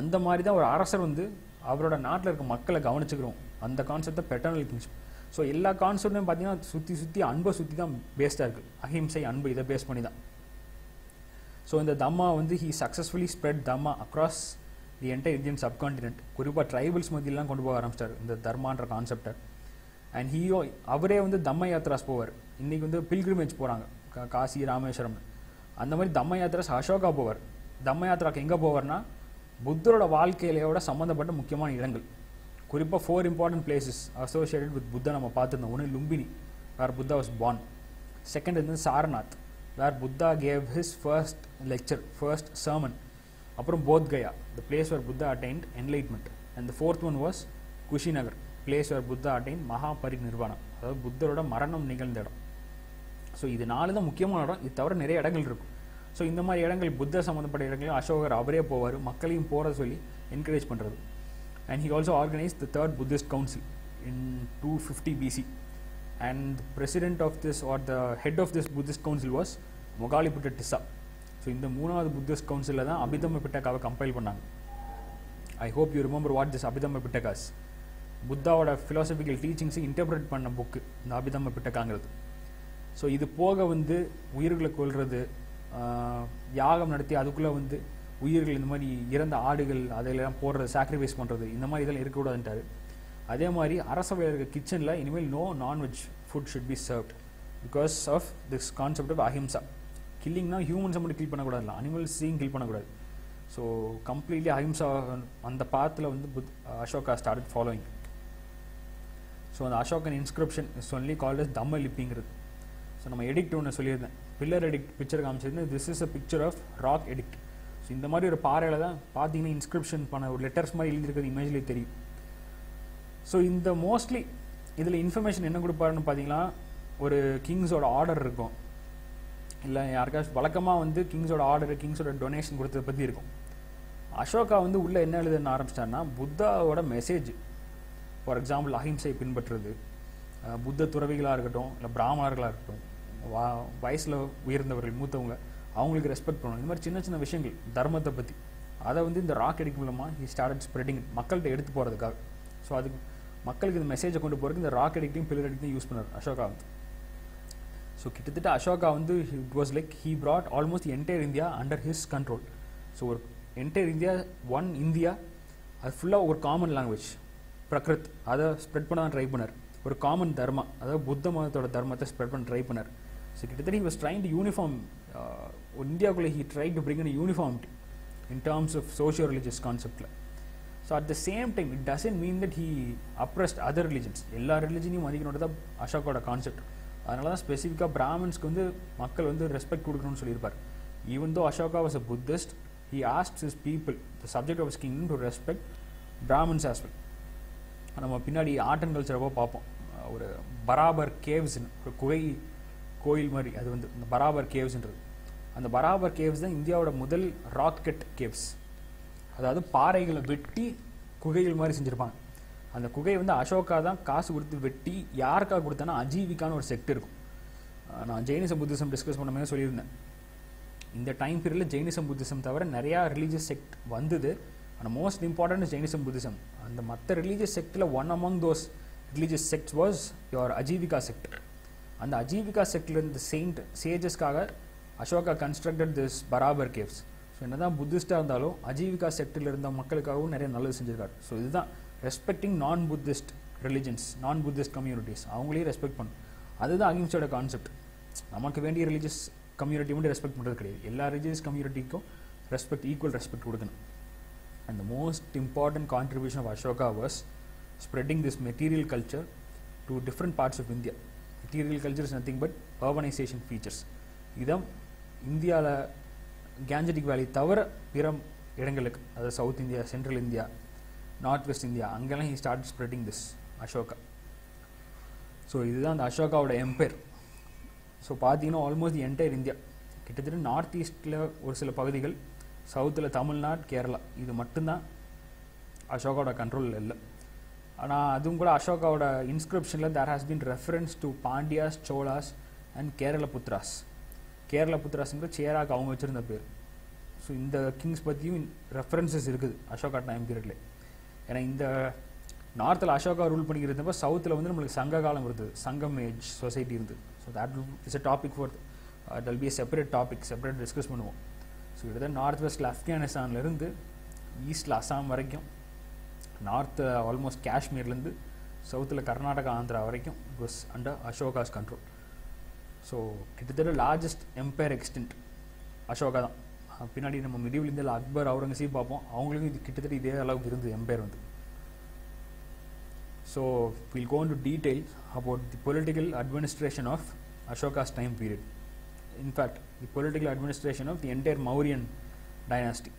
அந்த மாதிரி தான் ஒரு அரசர் வந்து அவரோட நாட்டில் இருக்க மக்களை கவனிச்சுக்கிறோம். அந்த கான்செப்டை பெட்டர்னல் கிங்ஷிப் ஸோ எல்லா கான்செப்ட்லையும் பார்த்தீங்கன்னா சுற்றி சுற்றி அன்பை சுற்றி தான் பேஸ்டாக இருக்குது அஹிம்சை அன்பு இதை பேஸ் பண்ணி தான். ஸோ இந்த தம்மா வந்து he successfully spread Dhamma across the entire Indian subcontinent குறிப்பாக ட்ரைபல்ஸ் மத்தியெல்லாம் கொண்டு போக ஆரம்பிச்சிட்டார் இந்த தர்மான்ற கான்செப்டை அண்ட் ஹீயோ அவரே வந்து தம்ம யாத்ராஸ் போவார். இன்றைக்கி வந்து பில்கிரிமேஜ் போகிறாங்க காசி ராமேஸ்வரம் அந்த மாதிரி தம்ம யாத்ராஸ் அசோகா போவார். தம்ம யாத்திராக்கு எங்கே போவார்னா புத்தரோட வாழ்க்கையிலையோட சம்மந்தப்பட்ட முக்கியமான இடங்கள். குறிப்பாக four important places associated with Buddha நம்ம பார்த்துருந்தோம். ஒன்று Lumbini where Buddha was born second வந்து Sarnath where Buddha gave his first lecture first sermon அப்புறம் Bodh Gaya the place where Buddha attained enlightenment and the fourth one was Kushinagar place where Buddha attain மகா பரிநிர்வாணம் அதாவது புத்தரோட மரணம் நிகழ்ந்த இடம். So இது நாலு தான் முக்கியமான இடம். இது தவிர நிறைய இடங்கள் இருக்கும். ஸோ இந்த மாதிரி இடங்கள் புத்த சம்மந்தப்பட்ட இடங்களையும் அசோகர் அவரே போவார் மக்களையும் போகிற சொல்லி என்கரேஜ் பண்ணுறது and he also organise the third Buddhist council in two fifty PC and president of this R the head of this Buddhist council was மொகாலிபுட்ட டிசா so இந்த மூணாவது புத்திஸ்ட் கவுன்சிலில் தான் அபிதம்ப பிட்டக்காவை கம்பைல் பண்ணாங்க. I hope you remember what this அபிதம்ம பிட்டகாஸ் புத்தாவோட philosophical டீச்சிங்ஸை interpret பண்ண book இந்த அபிதம்ம பிட்டக்காங்கிறது so இது போக வந்து உயிர்களை கொள்வது யாகம் நடத்தி அதுக்குள்ளே வந்து உயிர்கள் இந்த மாதிரி இறந்த ஆடுகள் அதையெல்லாம் போடுறது சாக்ரிஃபைஸ் பண்ணுறது இந்த மாதிரி இதெல்லாம் இருக்கக்கூடாதுன்ட்டாரு. அதே மாதிரி அரசவையில் இருக்க கிச்சனில் இனிமேல் no non veg food should be served because of this concept of ahimsa கில்லிங்னா ஹியூமன்ஸை மட்டும் கில் பண்ணக்கூடாது அனிமல்ஸையும் கில் பண்ணக்கூடாது. ஸோ கம்ப்ளீட்லி அஹிம்சா அந்த பாத்தில் வந்து புத் அசோகா ஸ்டார்ட் ஃபாலோயிங் ஸோ அந்த Ashokan inscription is only called as Dhamma லிப்பிங்கிறது so நம்ம எடிக்ட் ஒன்று சொல்லியிருந்தேன். Pillar edict picture காமிச்சதுன்னு this is a picture of rock edict so இந்த மாதிரி ஒரு பாறையில் தான் பார்த்தீங்கன்னா இன்ஸ்கிரிப்ஷன் பண்ண ஒரு லெட்டர்ஸ் மாதிரி எழுதியிருக்கிறது இமேஜ்லேயே தெரியும். ஸோ இந்த மோஸ்ட்லி இதில் இன்ஃபர்மேஷன் என்ன கொடுப்பாருன்னு பார்த்தீங்கன்னா ஒரு கிங்ஸோட ஆர்டர் இருக்கும். இல்லை யாருக்காச்சும் வழக்கமாக வந்து கிங்ஸோட ஆர்டர் கிங்ஸோட டொனேஷன் கொடுத்ததை பற்றி இருக்கும். அசோகா வந்து உள்ளே என்ன எழுதுன்னு ஆரம்பிச்சிட்டாருன்னா புத்தாவோட மெசேஜ் ஃபார் எக்ஸாம்பிள் அஹிம்சை பின்பற்றுறது. புத்த துறவிகளாக இருக்கட்டும் இல்லை பிராமணர்களாக இருக்கட்டும் வா வயசில் உயர்ந்தவர்கள் மூத்தவங்க அவங்களுக்கு ரெஸ்பெக்ட் பண்ணணும். இந்த மாதிரி சின்ன சின்ன விஷயங்கள் தர்மத்தை பற்றி அதை வந்து இந்த ராக் எடிக் மூலமாக ஹி ஸ்டார்டட் ஸ்ப்ரெடிங் மக்கள்கிட்ட எடுத்து போகிறதுக்காக ஸோ அதுக்கு மக்களுக்கு இந்த மெசேஜை கொண்டு போகிறதுக்கு இந்த ராக் எடிக்டையும் பில்லர் எடிக்டையும் யூஸ் பண்ணார் அசோகா வந்து ஸோ கிட்டத்தட்ட அசோகா வந்து it was like he brought almost entire India under his control so ஒரு என்டையர் இந்தியா ஒன் இந்தியா அது ஃபுல்லாக ஒரு காமன் லாங்குவேஜ் பிரகிருத் அதை ஸ்ப்ரெட் பண்ண தான் ட்ரை பண்ணார். ஒரு காமன் தர்மா அதாவது புத்த மதத்தோட தர்மத்தை ஸ்ப்ரெட் பண்ண ட்ரை பண்ணார். ஸோ கிட்டத்தட்ட he was trying to uniform இந்தியாவுக்குள்ளே he try to bring in uniformity in terms of socio socio கான்செப்டில் so at the same time it doesn't mean that he oppressed other religions எல்லா ரிலிஜனையும் மதிக்கணும் தான் அசோக்கோட concept அதனால தான் ஸ்பெசிஃபிக்காக பிராமின்ஸ்க்கு வந்து மக்கள் வந்து ரெஸ்பெக்ட் கொடுக்கணும்னு சொல்லியிருப்பார். Even though Ashoka was a Buddhist he asked is people the subject of king to respect Brahmins as well நம்ம பின்னாடி ஆர்ட் அண்ட் கல்ச்சரவோ பார்ப்போம். ஒரு பராபர் கேவ்ஸ்னு ஒரு குகை கோயில் மாதிரி அது வந்து இந்த பராபர் கேவ்ஸ்ன்றது அந்த பராபர் கேவ்ஸ் தான் இந்தியாவோட முதல் ராக்கெட் கேவ்ஸ் அதாவது பாறைகளை வெட்டி குகைகள் மாதிரி செஞ்சுருப்பாங்க. அந்த குகை வந்து அசோகா தான் காசு கொடுத்து வெட்டி யாருக்காக கொடுத்தானா அஜீவிக்கான ஒரு செக்ட் இருக்கும். நான் ஜெயினிசம் புத்திசம் டிஸ்கஸ் பண்ணமே சொல்லியிருந்தேன். இந்த டைம் பீரியடில் ஜெயினிசம் புத்திசம் தவிர நிறையா ரிலீஜியஸ் செக்ட் வந்தது. ஆனால் மோஸ்ட் இம்பார்ட்டன்ட் ஜெயினிசம் புத்திசம். அந்த மற்ற religious செக்டில் one among those religious sect was your Ajivika sect அந்த அஜீவிகா செக்டில் இருந்த saint சேஜஸ்க்காக Ashoka constructed this Barabar caves so என்னதான் புத்திஸ்டாக இருந்தாலும் அஜீவிகா செக்டில் இருந்த மக்களுக்காகவும் நிறைய நல்லது செஞ்சிருக்காரு. ஸோ இதுதான் respecting non Buddhist religions non Buddhist communities அவங்களையும் ரெஸ்பெக்ட் பண்ணும் அதுதான் அகிம்சோட கான்செப்ட் நமக்கு வேண்டிய ரிலீஜியஸ் கம்யூனிட்டி மட்டும் ரெஸ்பெக்ட் பண்ணுறது கிடையாது. எல்லா ரிலீஜியஸ் கம்யூனிட்டிக்கும் ரெஸ்பெக்ட் ஈக்குவல் ரெஸ்பெக்ட் கொடுக்கணும். And most most contribution of of Ashoka spreading this material culture to different parts of India Material culture is nothing but urbanization features. இதான் இந்தியாவில் கேஞ்சடிக் வேலி தவிர பிற இடங்களுக்கு அதாவது south India central India north west India அங்கெல்லாம் he start spreading this Ashoka so இதுதான் அந்த அசோகாவோட எம்பையர் ஸோ பார்த்தீங்கன்னா ஆல்மோஸ்ட் தி என்டையர் இந்தியா கிட்டத்தட்ட நார்த் ஈஸ்டில் ஒரு சில பகுதிகள் சவுத்தில் தமிழ்நாடு கேரளா இது மட்டும்தான் அசோகாவோட கண்ட்ரோலில் இல்லை. ஆனால் அதுவும் கூட அசோகாவோட இன்ஸ்கிரிப்ஷனில் there has been reference to Pandyas Cholas and Kerala Putras Kerala புத்ராஸ்ங்கிற சேராக்கு அவங்க வச்சுருந்த பேர். ஸோ இந்த கிங்ஸ் பற்றியும் ரெஃபரன்சஸ் இருக்குது அசோகா டைம் பீரியட்ல ஏன்னா இந்த நார்த்தில் அசோகா ரூல் பண்ணிக்கிறப்ப சவுத்தில் வந்து நம்மளுக்கு சங்க காலம் இருந்தது. சங்கம் ஏஜ் சொசைட்டி இருந்தது. So that is a topic for dull be separate topic separate discuss பண்ணுவோம். ஸோ கிட்டத்தட்ட நார்த் வெஸ்ட்டில் ஆப்கானிஸ்தான்லேருந்து ஈஸ்டில் அசாம் வரைக்கும். நார்த் ஆல்மோஸ்ட் காஷ்மீர்லேருந்து சவுத்தில் கர்நாடகா ஆந்திரா வரைக்கும் it was under Ashoka's control so கிட்டத்தட்ட லார்ஜஸ்ட் எம்பையர் எக்ஸ்டென்ட் அசோகா தான். பின்னாடி நம்ம மிடிவில் இந்தியாவில் அக்பர் அவுரங்கசீப் பார்ப்போம். அவங்களுக்கும் இது கிட்டத்தட்ட இதே அளவுக்கு இருந்தது எம்பையர் வந்து. So will gone to detail about the political administration of Ashoka's time period in fact the political administration of the entire Mauryan dynasty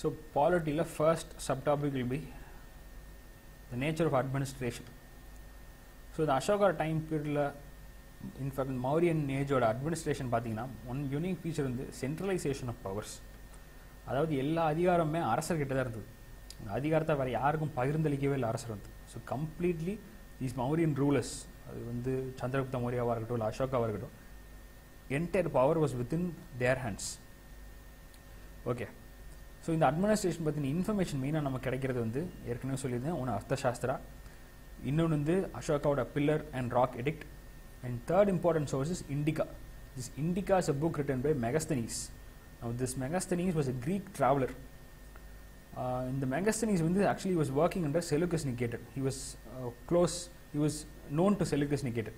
So, polity la first subtopic will be the nature of administration. So, the Ashoka time period la in fact Mauryan ஏஜோட administration பார்த்தீங்கன்னா one unique feature வந்து centralisation of powers அதாவது எல்லா அதிகாரமுமே அரசர்கிட்ட தான் இருந்தது. அந்த அதிகாரத்தை வேறு யாருக்கும் பகிர்ந்தளிக்கவே இல்லை அரசர் வந்து. So completely is Mauryan rulers அது வந்து சந்திரகுப்த மௌரியாவாக இருக்கட்டும் இல்லை அசோகாவாக இருக்கட்டும் entire power was within their hands okay so இந்த அட்மினிஸ்ட்ரேஷன் பற்றின இன்ஃபர்மேஷன் மெயினாக நம்ம கிடைக்கிறது வந்து ஏற்கனவே சொல்லியிருந்தேன். ஒன்று அர்த்தசாஸ்திரா இன்னொன்று வந்து அசோகாவோட pillar and rock edict and third important source is Indica this Indica is a book written by Megasthenes Now, this Megasthenes was Greek traveller uh, இந்த மெகஸ்தனீஸ் வந்து actually was working under Seleucus Nicator he was close he was known to Seleucus Nicator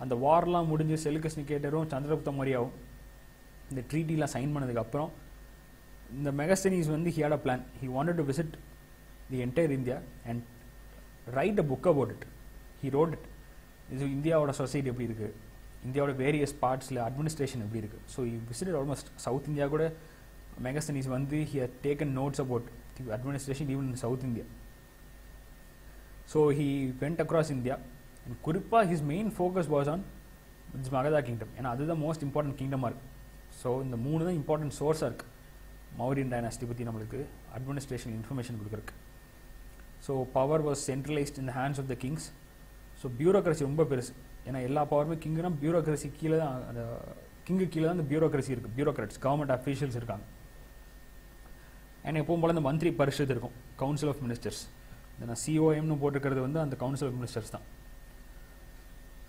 அந்த வார்லாம் முடிஞ்சு Seleucus நிகேட்டரும் Chandragupta மரியாவும் இந்த ட்ரீட்டிலாம் sign பண்ணதுக்கப்புறம் இந்த Megasthenes வந்து he had a plan he wanted to visit the entire India and write a book about it he wrote it இது இந்தியாவோட society எப்படி இருக்குது இந்தியாவோட வேரியஸ் பார்ட்ஸில் அட்மினிஸ்ட்ரேஷன் எப்படி இருக்குது so he visit almost south India கூட. மெகஸ்தனீஸ் வந்து he her taken notes about the administration even in south India so he went across India and குறிப்பாக his main focus was on its Magadha kingdom ஏன்னா அதுதான் most important கிங்டமாக இருக்குது so இந்த மூணு தான் important சோர்ஸாக இருக்குது மௌரியன் டைனாஸ்டி பற்றி நம்மளுக்கு administration information கொடுக்குறக்கு so power was centralised in the hands of the kings so bureaucracy ரொம்ப பெருசு. ஏன்னா எல்லா பவருமே கிங்குனா பியூரோக்ரஸி கீழே தான் அந்த கிங்கு கீழே தான் அந்த பியூரோக்ரஸி இருக்குது பியூரோக்ராட்ஸ் கவர்மெண்ட் அஃபீஷியல்ஸ் இருக்காங்க. ஏன்னா எப்பவும் போல் அந்த மந்திரி பரிஷத் இருக்கும். கவுன்சில் ஆஃப் மினிஸ்டர்ஸ் இந்த நான் சிஓஎம்னு போட்டிருக்கிறது வந்து அந்த கவுன்சில் ஆஃப் மினிஸ்டர்ஸ் தான்.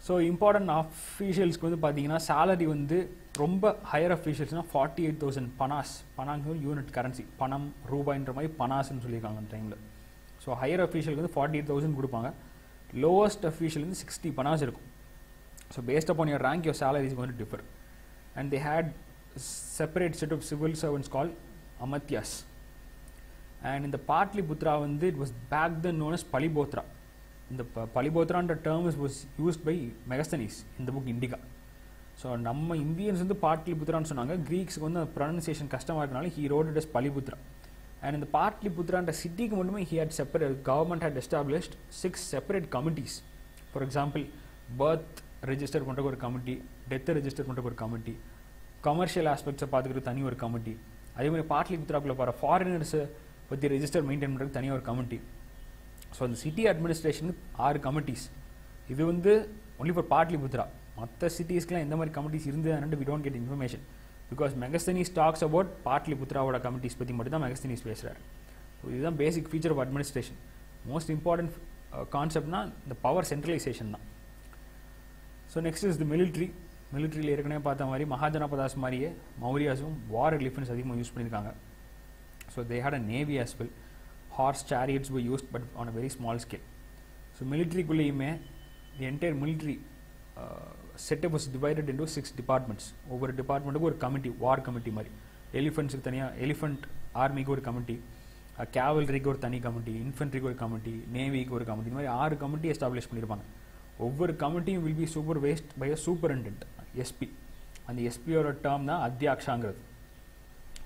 ஸோ இம்பார்ட்டன்ட் அஃபீஷியல்ஸ்க்கு வந்து பார்த்தீங்கன்னா சேலரி வந்து ரொம்ப ஹையர் அஃபீஷியல்ஸ்னால் ஃபார்ட்டி எயிட் தௌசண்ட் பனாஸ் பனாங்க யூனிட் கரன்சி பணம் ரூபாய்ன்ற மாதிரி பனாஸ்ன்னு சொல்லியிருக்காங்க அந்த டைமில் ஸோ ஹையர் அஃபீஷியலுக்கு வந்து ஃபார்ட்டி எயிட் தௌசண்ட் கொடுப்பாங்க. லோவஸ்ட் அஃபீஷியல் வந்து சிக்ஸ்டி பனாஸ் இருக்கும். So based upon your rank your salary is differ and they had separate set of civil servants call Amatyas and இந்த பாட்லிபுத்ரா வந்து it was back then known as Palibothra இந்த ப பலிபோத்ரான்ற term is was used by Megasthenes இந்த book Indica so நம்ம Indians வந்து பாட்லிபுத்ரான்னு சொன்னாங்க. க்ரீக்ஸுக்கு வந்து அந்த ப்ரொனன்சியேஷன் கஷ்டமாக இருக்கனால he wrote it is Paliputra and இந்த பாட்லிபுத்ரான்ற சிட்டிக்கு மட்டுமே he had separate government had established six separate committees for example birth register பண்ணுறக்கு ஒரு கமிட்டி டெத்தை ரெஜிஸ்டர் பண்ணுறக்கு ஒரு கமிட்டி கமர்ஷியல் ஆஸ்பெக்ட்ஸை பார்த்துக்கிற தனி ஒரு கமிட்டி அதே மாதிரி பாட்லிபுத்ராக்குள்ள போகிற ஃபாரினர்ஸை பற்றி ரெஜிஸ்டர் மெயின்டைன் பண்ணுறதுக்கு தனியாக ஒரு கமிட்டி ஸோ அந்த சிட்டி அட்மினிஸ்ட்ரேஷனுக்கு ஆறு கமிட்டிஸ் இது வந்து ஒன்லி ஃபார் பாட்லிபுத்ரா மற்ற சிட்டிஸ்க்குலாம் எந்த மாதிரி கமிட்டிஸ் இருந்ததுன்னு we don't get information because Megasthenes talks about பாட்லிபுத்ராவோட committees பற்றி மட்டும் தான் மெகஸ்தனீஸ் பேசுகிறார் ஸோ இதுதான் basic feature of administration most important கான்செப்ட்னா இந்த பவர் சென்ட்ரலைசேஷன் தான். So next is the military மிலிட்ரியில் ஏற்கனவே பார்த்த மாதிரி மகாஜனபதாஸ் மாதிரியே மௌரியாஸும் வார் எலிஃபென்ட்ஸ் அதிகமாக யூஸ் பண்ணியிருக்காங்க. So they had a navy ஆஸ்பெல் well horse chariots were used but on a very small scale so மிலிட்ரிக்குள்ளேயுமே the entire military setup was divided into six departments ஒவ்வொரு டிபார்ட்மெண்ட்டுக்கும் ஒரு கமிட்டி வார் கமிட்டி மாதிரி. எலிஃபெண்ட்ஸுக்கு தனியாக elephant ஆர்மிக்கு ஒரு committee கேவல்ரிக்கு ஒரு தனி committee இன்ஃபென்ட்ரிக்கு ஒரு committee நேவிக்கு ஒரு கமிட்டி இந்த மாதிரி ஆறு கமிட்டி எஸ்டாப்ளிஷ் பண்ணியிருப்பாங்க ஒவ்வொரு கமிட்டியும் will be supervised by a superintendent SP அந்த எஸ்பியோட டேர்ம் தான் அத்தியாக்ஷாங்கிறது.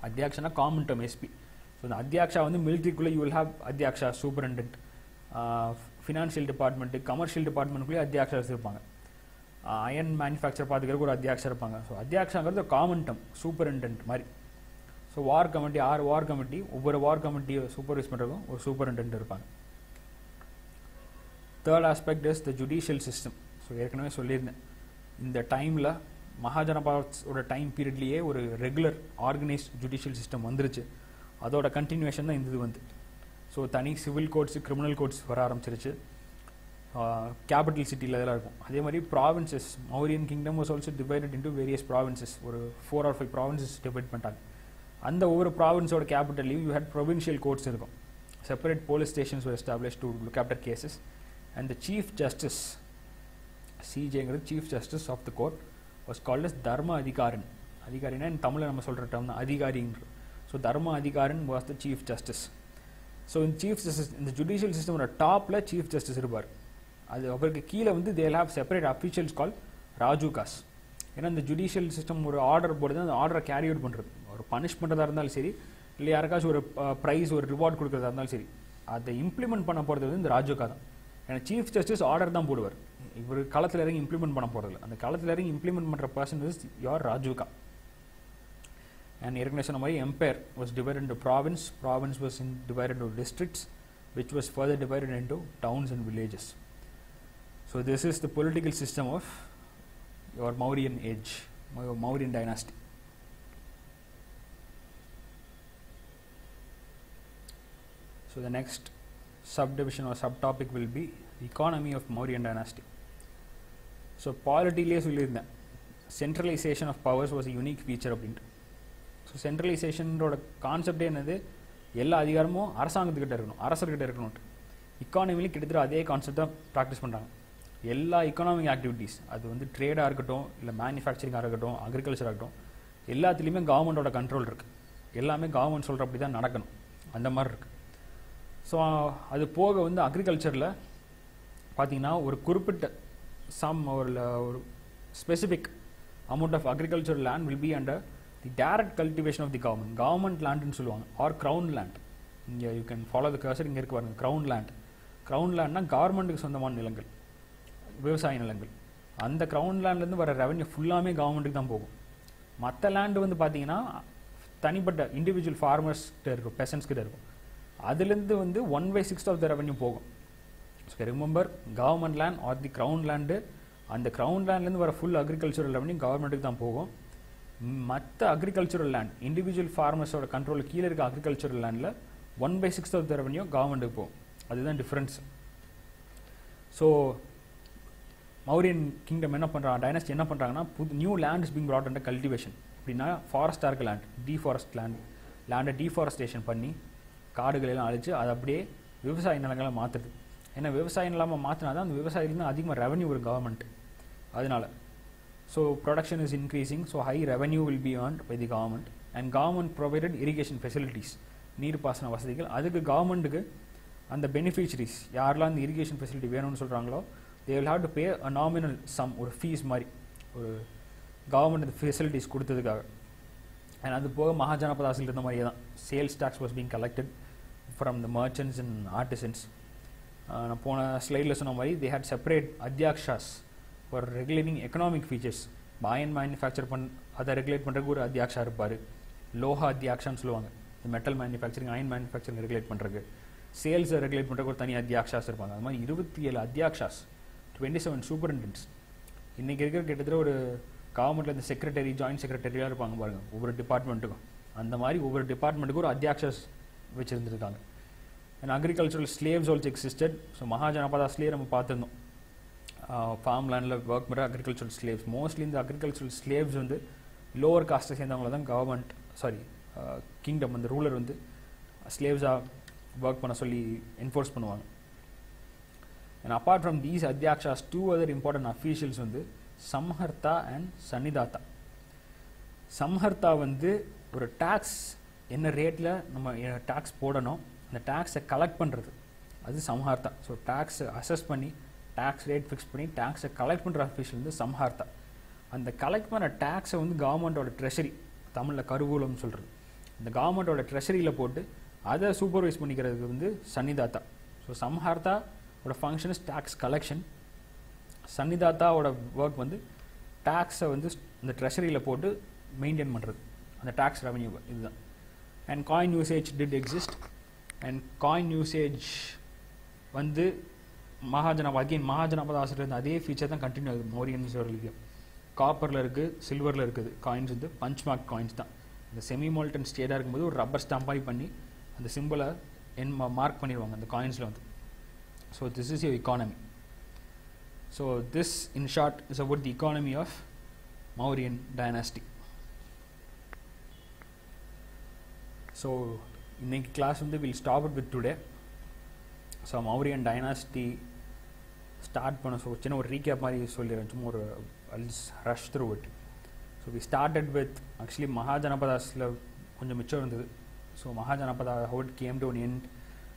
அத்தியாக்ஷனா காமன் டேர்ம் எஸ்பி ஸோ இந்த அத்தியாக்ஷா வந்து மிலிட்ரிக்குள்ளே you will have Adhyaksha superintendent financial department commercial டிபார்ட்மெண்ட்குள்ளேயே அத்தியாக்ஷா இருப்பாங்க அயன் மேனுஃபேக்சர் பார்த்துக்கிறதுக்கு ஒரு அத்தியாக்ஷா இருப்பாங்க. ஸோ அத்தியாக்ஷாங்கிறது காமன் டேர்ம் சூப்பரண்டென்ட் மாதிரி. ஸோ வார் கமிட்டி ஆறு வார் கமிட்டி ஒவ்வொரு வார் கமிட்டியை சூப்பர்வைஸ் பண்ணுறதுக்கும் ஒரு சூப்பரண்டன்ட் இருப்பாங்க. Third aspect is the judicial system so ஏற்கனவே சொல்லியிருந்தேன். இந்த டைமில் மகாஜனபாத்ஸோட டைம் பீரியட்லேயே ஒரு ரெகுலர் ஆர்கனைஸ்ட் ஜுடிஷியல் சிஸ்டம் வந்துருச்சு. அதோட கண்டினியூஷன் தான் இந்த இது வந்து. ஸோ தனி சிவில் கோட்ஸ் கிரிமினல் கோட்ஸ் வர ஆரம்பிச்சிருச்சு. கேபிட்டல் சிட்டியில் இதெல்லாம் இருக்கும். அதே மாதிரி provinces Mauryan kingdom was also divided into various provinces ஒரு four or five provinces divide பண்ணிட்டாங்க. அந்த ஒவ்வொரு ப்ராவின்ஸோட கேபிட்டல்லையும் யூ ஹேட் ப்ரொவின்ஷியல் கோர்ட்ஸ் இருக்கும். செப்பரேட் போலீஸ் ஸ்டேஷன்ஸ் ஒரு establish to look after cases. And the chief சிஜேங்கிறது chief justice of the court was called as Dharma Adhikaran அதிகாரினா தமிழில் நம்ம சொல்கிற டேர்ம் தான் அதிகாரின்ற ஸோ தர்ம அதிகாரன் was the chief justice so இந்த chief justice இந்த ஜுடிஷியல் சிஸ்டமோட டாப்பில் சீஃப் ஜஸ்டிஸ் இருப்பார் அது அவருக்கு கீழே வந்து they'll have separate officials call Rajukas ஏன்னா இந்த ஜுடிஷியல் சிஸ்டம் ஒரு ஆர்டர் போடுது அந்த ஆர்டரை கேரி அவுட் பண்ணுறது ஒரு பனிஷ்மெண்ட்டாக இருந்தாலும் சரி இல்லை யாருக்காச்சும் ஒரு ப்ரைஸ் ஒரு ரிவார்ட் கொடுக்குறதா இருந்தாலும் சரி அதை இம்ப்ளிமெண்ட் பண்ண போகிறது வந்து இந்த ராஜுகா தான் ஏன்னா சீஃப் ஜஸ்டிஸ் ஆர்டர் தான் போடுவார் இவர் களத்தில் இறங்கி இம்ப்ளிமெண்ட் பண்ண போகிறதில்ல அந்த களத்தில் இறங்கி இம்ப்ளிமெண்ட் பண்ணுற பர்சன் இஸ் யார் Rajuka and recognition of my empire was divided into province, province was in, divided into districts, which was further divided into towns and villages. So, this is the political system of your Mauryan age, your Mauryan dynasty. So, the next subdivision or subtopic will be economy of Mauryan dynasty. So, power delays will be centralization of powers was a unique feature of India. So சென்ட்ரலைசேஷனோட கான்செப்டே என்னது? எல்லா அதிகாரமும் அரசாங்கத்துக்கிட்ட இருக்கணும். அரசர்கிட்ட இருக்கணும் இக்கானமிலையும் கிட்டத்தட்ட அதே concept தான் practice பண்ணுறாங்க எல்லா எக்கனாமிக் ஆக்டிவிட்டீஸ் அது வந்து ட்ரேடாக இருக்கட்டும் இல்லை மேனுஃபேக்சரிங்காக இருக்கட்டும் அக்ரிகல்ச்சராக இருக்கட்டும் எல்லாத்துலேயுமே கவர்மெண்டோட கண்ட்ரோல் இருக்குது எல்லாமே கவர்மெண்ட் சொல்கிற அப்படி தான் நடக்கணும். அந்த மாதிரி இருக்குது ஸோ அது போக வந்து அக்ரிகல்ச்சரில் பார்த்தீங்கன்னா ஒரு குறிப்பிட்ட சம் ஒரு ஒரு specific amount of agriculture land will be under the direct cultivation of the government government லேண்டுன்னு சொல்லுவாங்க. ஆர் க்ரௌன் லேண்ட் இங்கே you can follow the cursor இங்கே இருக்கு பாருங்கள் க்ரௌன் லேண்ட் க்ரௌன் லேண்ட்னா கவர்மெண்ட்டுக்கு சொந்தமான நிலங்கள். விவசாய நிலங்கள். அந்த க்ரௌன் லேண்ட்லேருந்து வர ரெவன்யூ ஃபுல்லாமே கவர்மெண்ட்டுக்கு தான் போகும். மற்ற லேண்டு வந்து பார்த்தீங்கன்னா தனிப்பட்ட இண்டிவிஜுவல் ஃபார்மர்ஸ்கிட்ட இருக்கும். பெசன்ஸ்கிட்ட இருக்கும். அதுலேருந்து வந்து one by sixth of the revenue போகும். So remember government land or the crown land அந்த க்ரௌன் லேண்ட்லேருந்து வர ஃபுல் அக்ரிகல்ச்சரல் ரெவன்யூ கவர்மெண்ட்டுக்கு தான் போகும். மற்ற அக்ரிகல்ச்சரல் லேண்ட் இண்டிவிஜுவல் ஃபார்மர்ஸோட கண்ட்ரோல் கீழே இருக்க அக்ரிகல்ச்சரல் லேண்டில் one by sixth of the revenue கவர்மெண்ட்டுக்கு போகும். அதுதான் டிஃப்ரென்ஸ் ஸோ மௌரியன் கிங்டம் என்ன பண்ணுறாங்க டைனஸ்டி என்ன பண்ணுறாங்கன்னா புது new land is being and under cultivation அப்படின்னா ஃபாரஸ்டாக இருக்க லேண்ட் டீஃபாரஸ்ட் லேண்ட் லேண்டை டீஃபாரஸ்டேஷன் பண்ணி காடுகளை எல்லாம் அழிச்சு அதை அப்படியே விவசாய நிலங்களை மாற்றுது ஏன்னா விவசாயம் இல்லாமல் மாற்றினா தான் அந்த விவசாயிலேருந்து அதிகமாக ரெவன்யூ வரும் கவர்மெண்ட் அதனால so production is increasing so high revenue will be earned by the government and government provided irrigation facilities நீர்ப்பாசன வசதிகள். அதுக்கு கவர்மெண்ட்டுக்கு அந்த பெனிஃபிஷரிஸ் யாரெல்லாம் இந்த இரிகேஷன் ஃபெசிலிட்டி வேணும்னு சொல்கிறாங்களோ they will have to pay a nominal sum ஒரு ஃபீஸ் மாதிரி. ஒரு கவர்மெண்ட் ஃபெசிலிட்டிஸ் கொடுத்ததுக்காக. அண்ட் அது போக மகாஜனபதாசில் இருந்த மாதிரியே தான். Sales tax was being collected from the merchants and artisans நான் போன ஸ்லைடில் சொன்ன மாதிரி they had separate அத்தியாக்ஷாஸ் for regulating economic features Bayan manufacture பண் அதை ரெகுலேட் பண்ணுறதுக்கு ஒரு அத்தியாக்ஷா இருப்பார். லோஹா அத்தியாக்ஷான்னு சொல்லுவாங்க. இந்த metal manufacturing iron manufacturing regulate பண்ணுறதுக்கு சேல்ஸை ரெகுலேட் பண்ணுறதுக்கு ஒரு தனி அத்தியாக்ஷாஸ் இருப்பாங்க. அது மாதிரி இருபத்தி ஏழு அத்தியாக்ஷாஸ். டுவெண்ட்டி செவன் சூப்பரண்டன்ஸ் இன்றைக்கி இருக்கிற கிட்டத்தட்ட ஒரு கவர்மெண்ட்டில் இந்த செக்ரட்டரி ஜாயின்ட் செக்ரட்டரியாக இருப்பாங்க பாருங்கள் ஒவ்வொரு டிபார்ட்மெண்ட்டுக்கும் அந்த மாதிரி ஒவ்வொரு டிபார்ட்மெண்ட்டுக்கும் ஒரு அத்தியாக்ஷாஸ் வச்சுருந்துருக்காங்க. And agricultural slaves also existed so மகாஜனபதாஸ்லேயே நம்ம பார்த்துருந்தோம். ஃபார்ம் லேண்டில் ஒர்க் பண்ணுற அக்ரிகல்ச்சரல் ஸ்லேவ்ஸ் மோஸ்ட்லி இந்த அக்ரிகல்ச்சரல் ஸ்லேவ்ஸ் வந்து லோவர் காஸ்ட்டை சேர்ந்தவங்கள தான் கவர்மெண்ட் சாரி கிங்டம் அந்த ரூலர் வந்து ஸ்லேவ்ஸாக ஒர்க் பண்ண சொல்லி என்ஃபோர்ஸ் பண்ணுவாங்க. And apart from these அத்தியாக்ஷாஸ் two other important officials வந்து சம்ஹர்த்தா அண்ட் சன்னிதாத்தா சம்ஹர்த்தா வந்து ஒரு டேக்ஸ் என்ன ரேட்டில் நம்ம eh, டேக்ஸ் போடணும் அந்த டேக்ஸை கலெக்ட் பண்ணுறது அது சம்ஹார்த்தா ஸோ டேக்ஸை அசஸ் பண்ணி டேக்ஸ் ரேட் ஃபிக்ஸ் பண்ணி டேக்ஸை கலெக்ட் பண்ணுற அஃபீஷியல் வந்து சம்ஹார்த்தா அந்த கலெக்ட் பண்ண டேக்ஸை வந்து கவர்மெண்ட்டோட ட்ரெஷரி தமிழில் கருவூலம்னு சொல்கிறது இந்த கவர்மெண்ட்டோட ட்ரெஷரியில் போட்டு அதை சூப்பர்வைஸ் பண்ணிக்கிறதுக்கு வந்து சன்னிதாத்தா. ஸோ சம்ஹார்த்தாவோட ஃபங்க்ஷன் இஸ் டேக்ஸ் கலெக்ஷன் சன்னிதாத்தாவோட ஒர்க் வந்து டேக்ஸை வந்து இந்த ட்ரெஷரியில் போட்டு மெயின்டைன் பண்ணுறது அந்த டேக்ஸ் ரெவன்யூ இதுதான். And coin usage did exist and coin usage வந்து மகாஜன அகெயின் மகாஜனபதாசில் இருந்த அதே ஃபீச்சர் தான் கண்டினியூ ஆகுது. மோரியன்ஸ் வரலையும் காப்பரில் இருக்குது சில்வரில் இருக்குது காயின்ஸ் வந்து பஞ்ச் மார்க் காயின்ஸ் தான். இந்த செமி மோல்டன் ஸ்டேட்டாக இருக்கும்போது ஒரு ரப்பர் ஸ்டாம்பாய் பண்ணி அந்த சிம்பிளை என் மார்க் பண்ணிடுவாங்க அந்த காயின்ஸில் வந்து. So this is your economy so this in short is about the economy of Mauryan dynasty so இன்னைக்கு கிளாஸ் வந்து will stop it with today so Mauryan dynasty start பண்ண ஸோ சின்ன ஒரு ரீகேப் மாதிரி சொல்லிடுறேன். சும்மா ஒரு rush through it so we started with actually மகாஜனபதாஸில் கொஞ்சம் மிச்சம் இருந்தது. So Mahajanapada how it came to end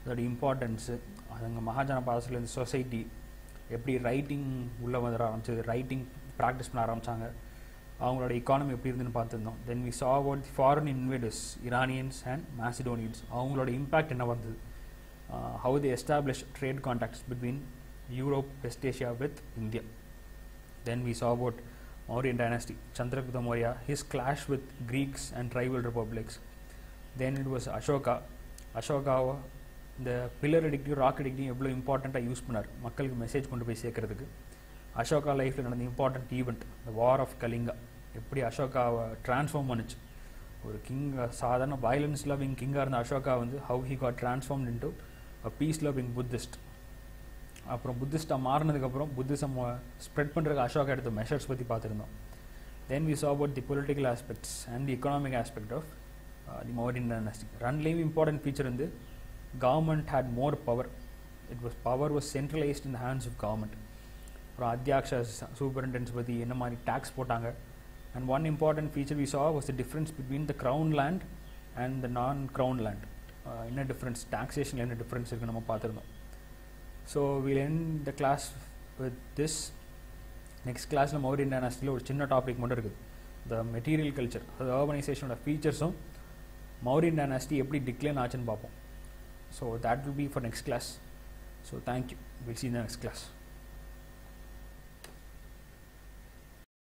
அதோட இம்பார்ட்டன்ஸு அதுங்க மகாஜனபதாஸில் இந்த சொசைட்டி எப்படி ரைட்டிங் உள்ளே வந்துட ஆரம்பிச்சது ரைட்டிங் ப்ராக்டிஸ் பண்ண ஆரம்பித்தாங்க அவங்களோட இக்கானமி எப்படி இருந்துன்னு பார்த்துருந்தோம். Then we saw about the foreign invaders Iranians and Macedonians அவங்களோட இம்பேக்ட் என்ன வந்தது? How the establish trade contacts between Europe West Asia with India then we saw about Mauryan dynasty Chandragupta Maurya his clash with Greeks and tribal republics. Then it was Ashoka. அசோகாவை இந்த pillar addictive rock addictive எவ்வளோ இம்பார்ட்டண்ட்டாக use பண்ணார்? மக்களுக்கு message கொண்டு போய் சேர்க்கறதுக்கு. அசோகா லைஃப்பில் நடந்த இம்பார்ட்டண்ட் ஈவெண்ட் இந்த வார் ஆஃப் கலிங்கா எப்படி அசோகாவை ட்ரான்ஸ்ஃபார்ம் பண்ணுச்சு? ஒரு கிங் சாதாரண வயலன்ஸ் லவ்விங் கிங்காக இருந்த அசோகா வந்து how he got transform into a peace loving Buddhist அப்புறம் புத்திஸ்டாக மாறினதுக்கப்புறம் புத்திசம் ஸ்ப்ரெட் பண்ணுறதுக்கு அசோகா எடுத்த மெஷர்ஸ் பற்றி பார்த்துருந்தோம். Then we saw about the political aspects and the economic aspect of the Mauryan dynasty. ரன்லேயும் இம்பார்ட்டன்ட் ஃபீச்சர் வந்து government had more power it was power was centralised in hands of government அப்புறம் அத்தியாக்ஷா superintendents பற்றி என்ன மாதிரி tax போட்டாங்க. And one important feature we saw was the difference between the crown land and the non crown land என்ன difference டாக்ஸேஷனில் என்ன difference இருக்குது நம்ம பார்த்துருந்தோம். So will end the class with this next கிளாஸில் மௌரியன் டைனாஸ்டியில் ஒரு சின்ன டாபிக் மட்டும் இருக்குது த மெட்டீரியல் கல்ச்சர் அது ஆர்கனைசேஷனோட ஃபீச்சர்ஸும் மௌரியன் டைனாஸ்டி எப்படி டிக்ளைன் ஆச்சுன்னு பார்ப்போம். So that will be for next class so thank you will see the next class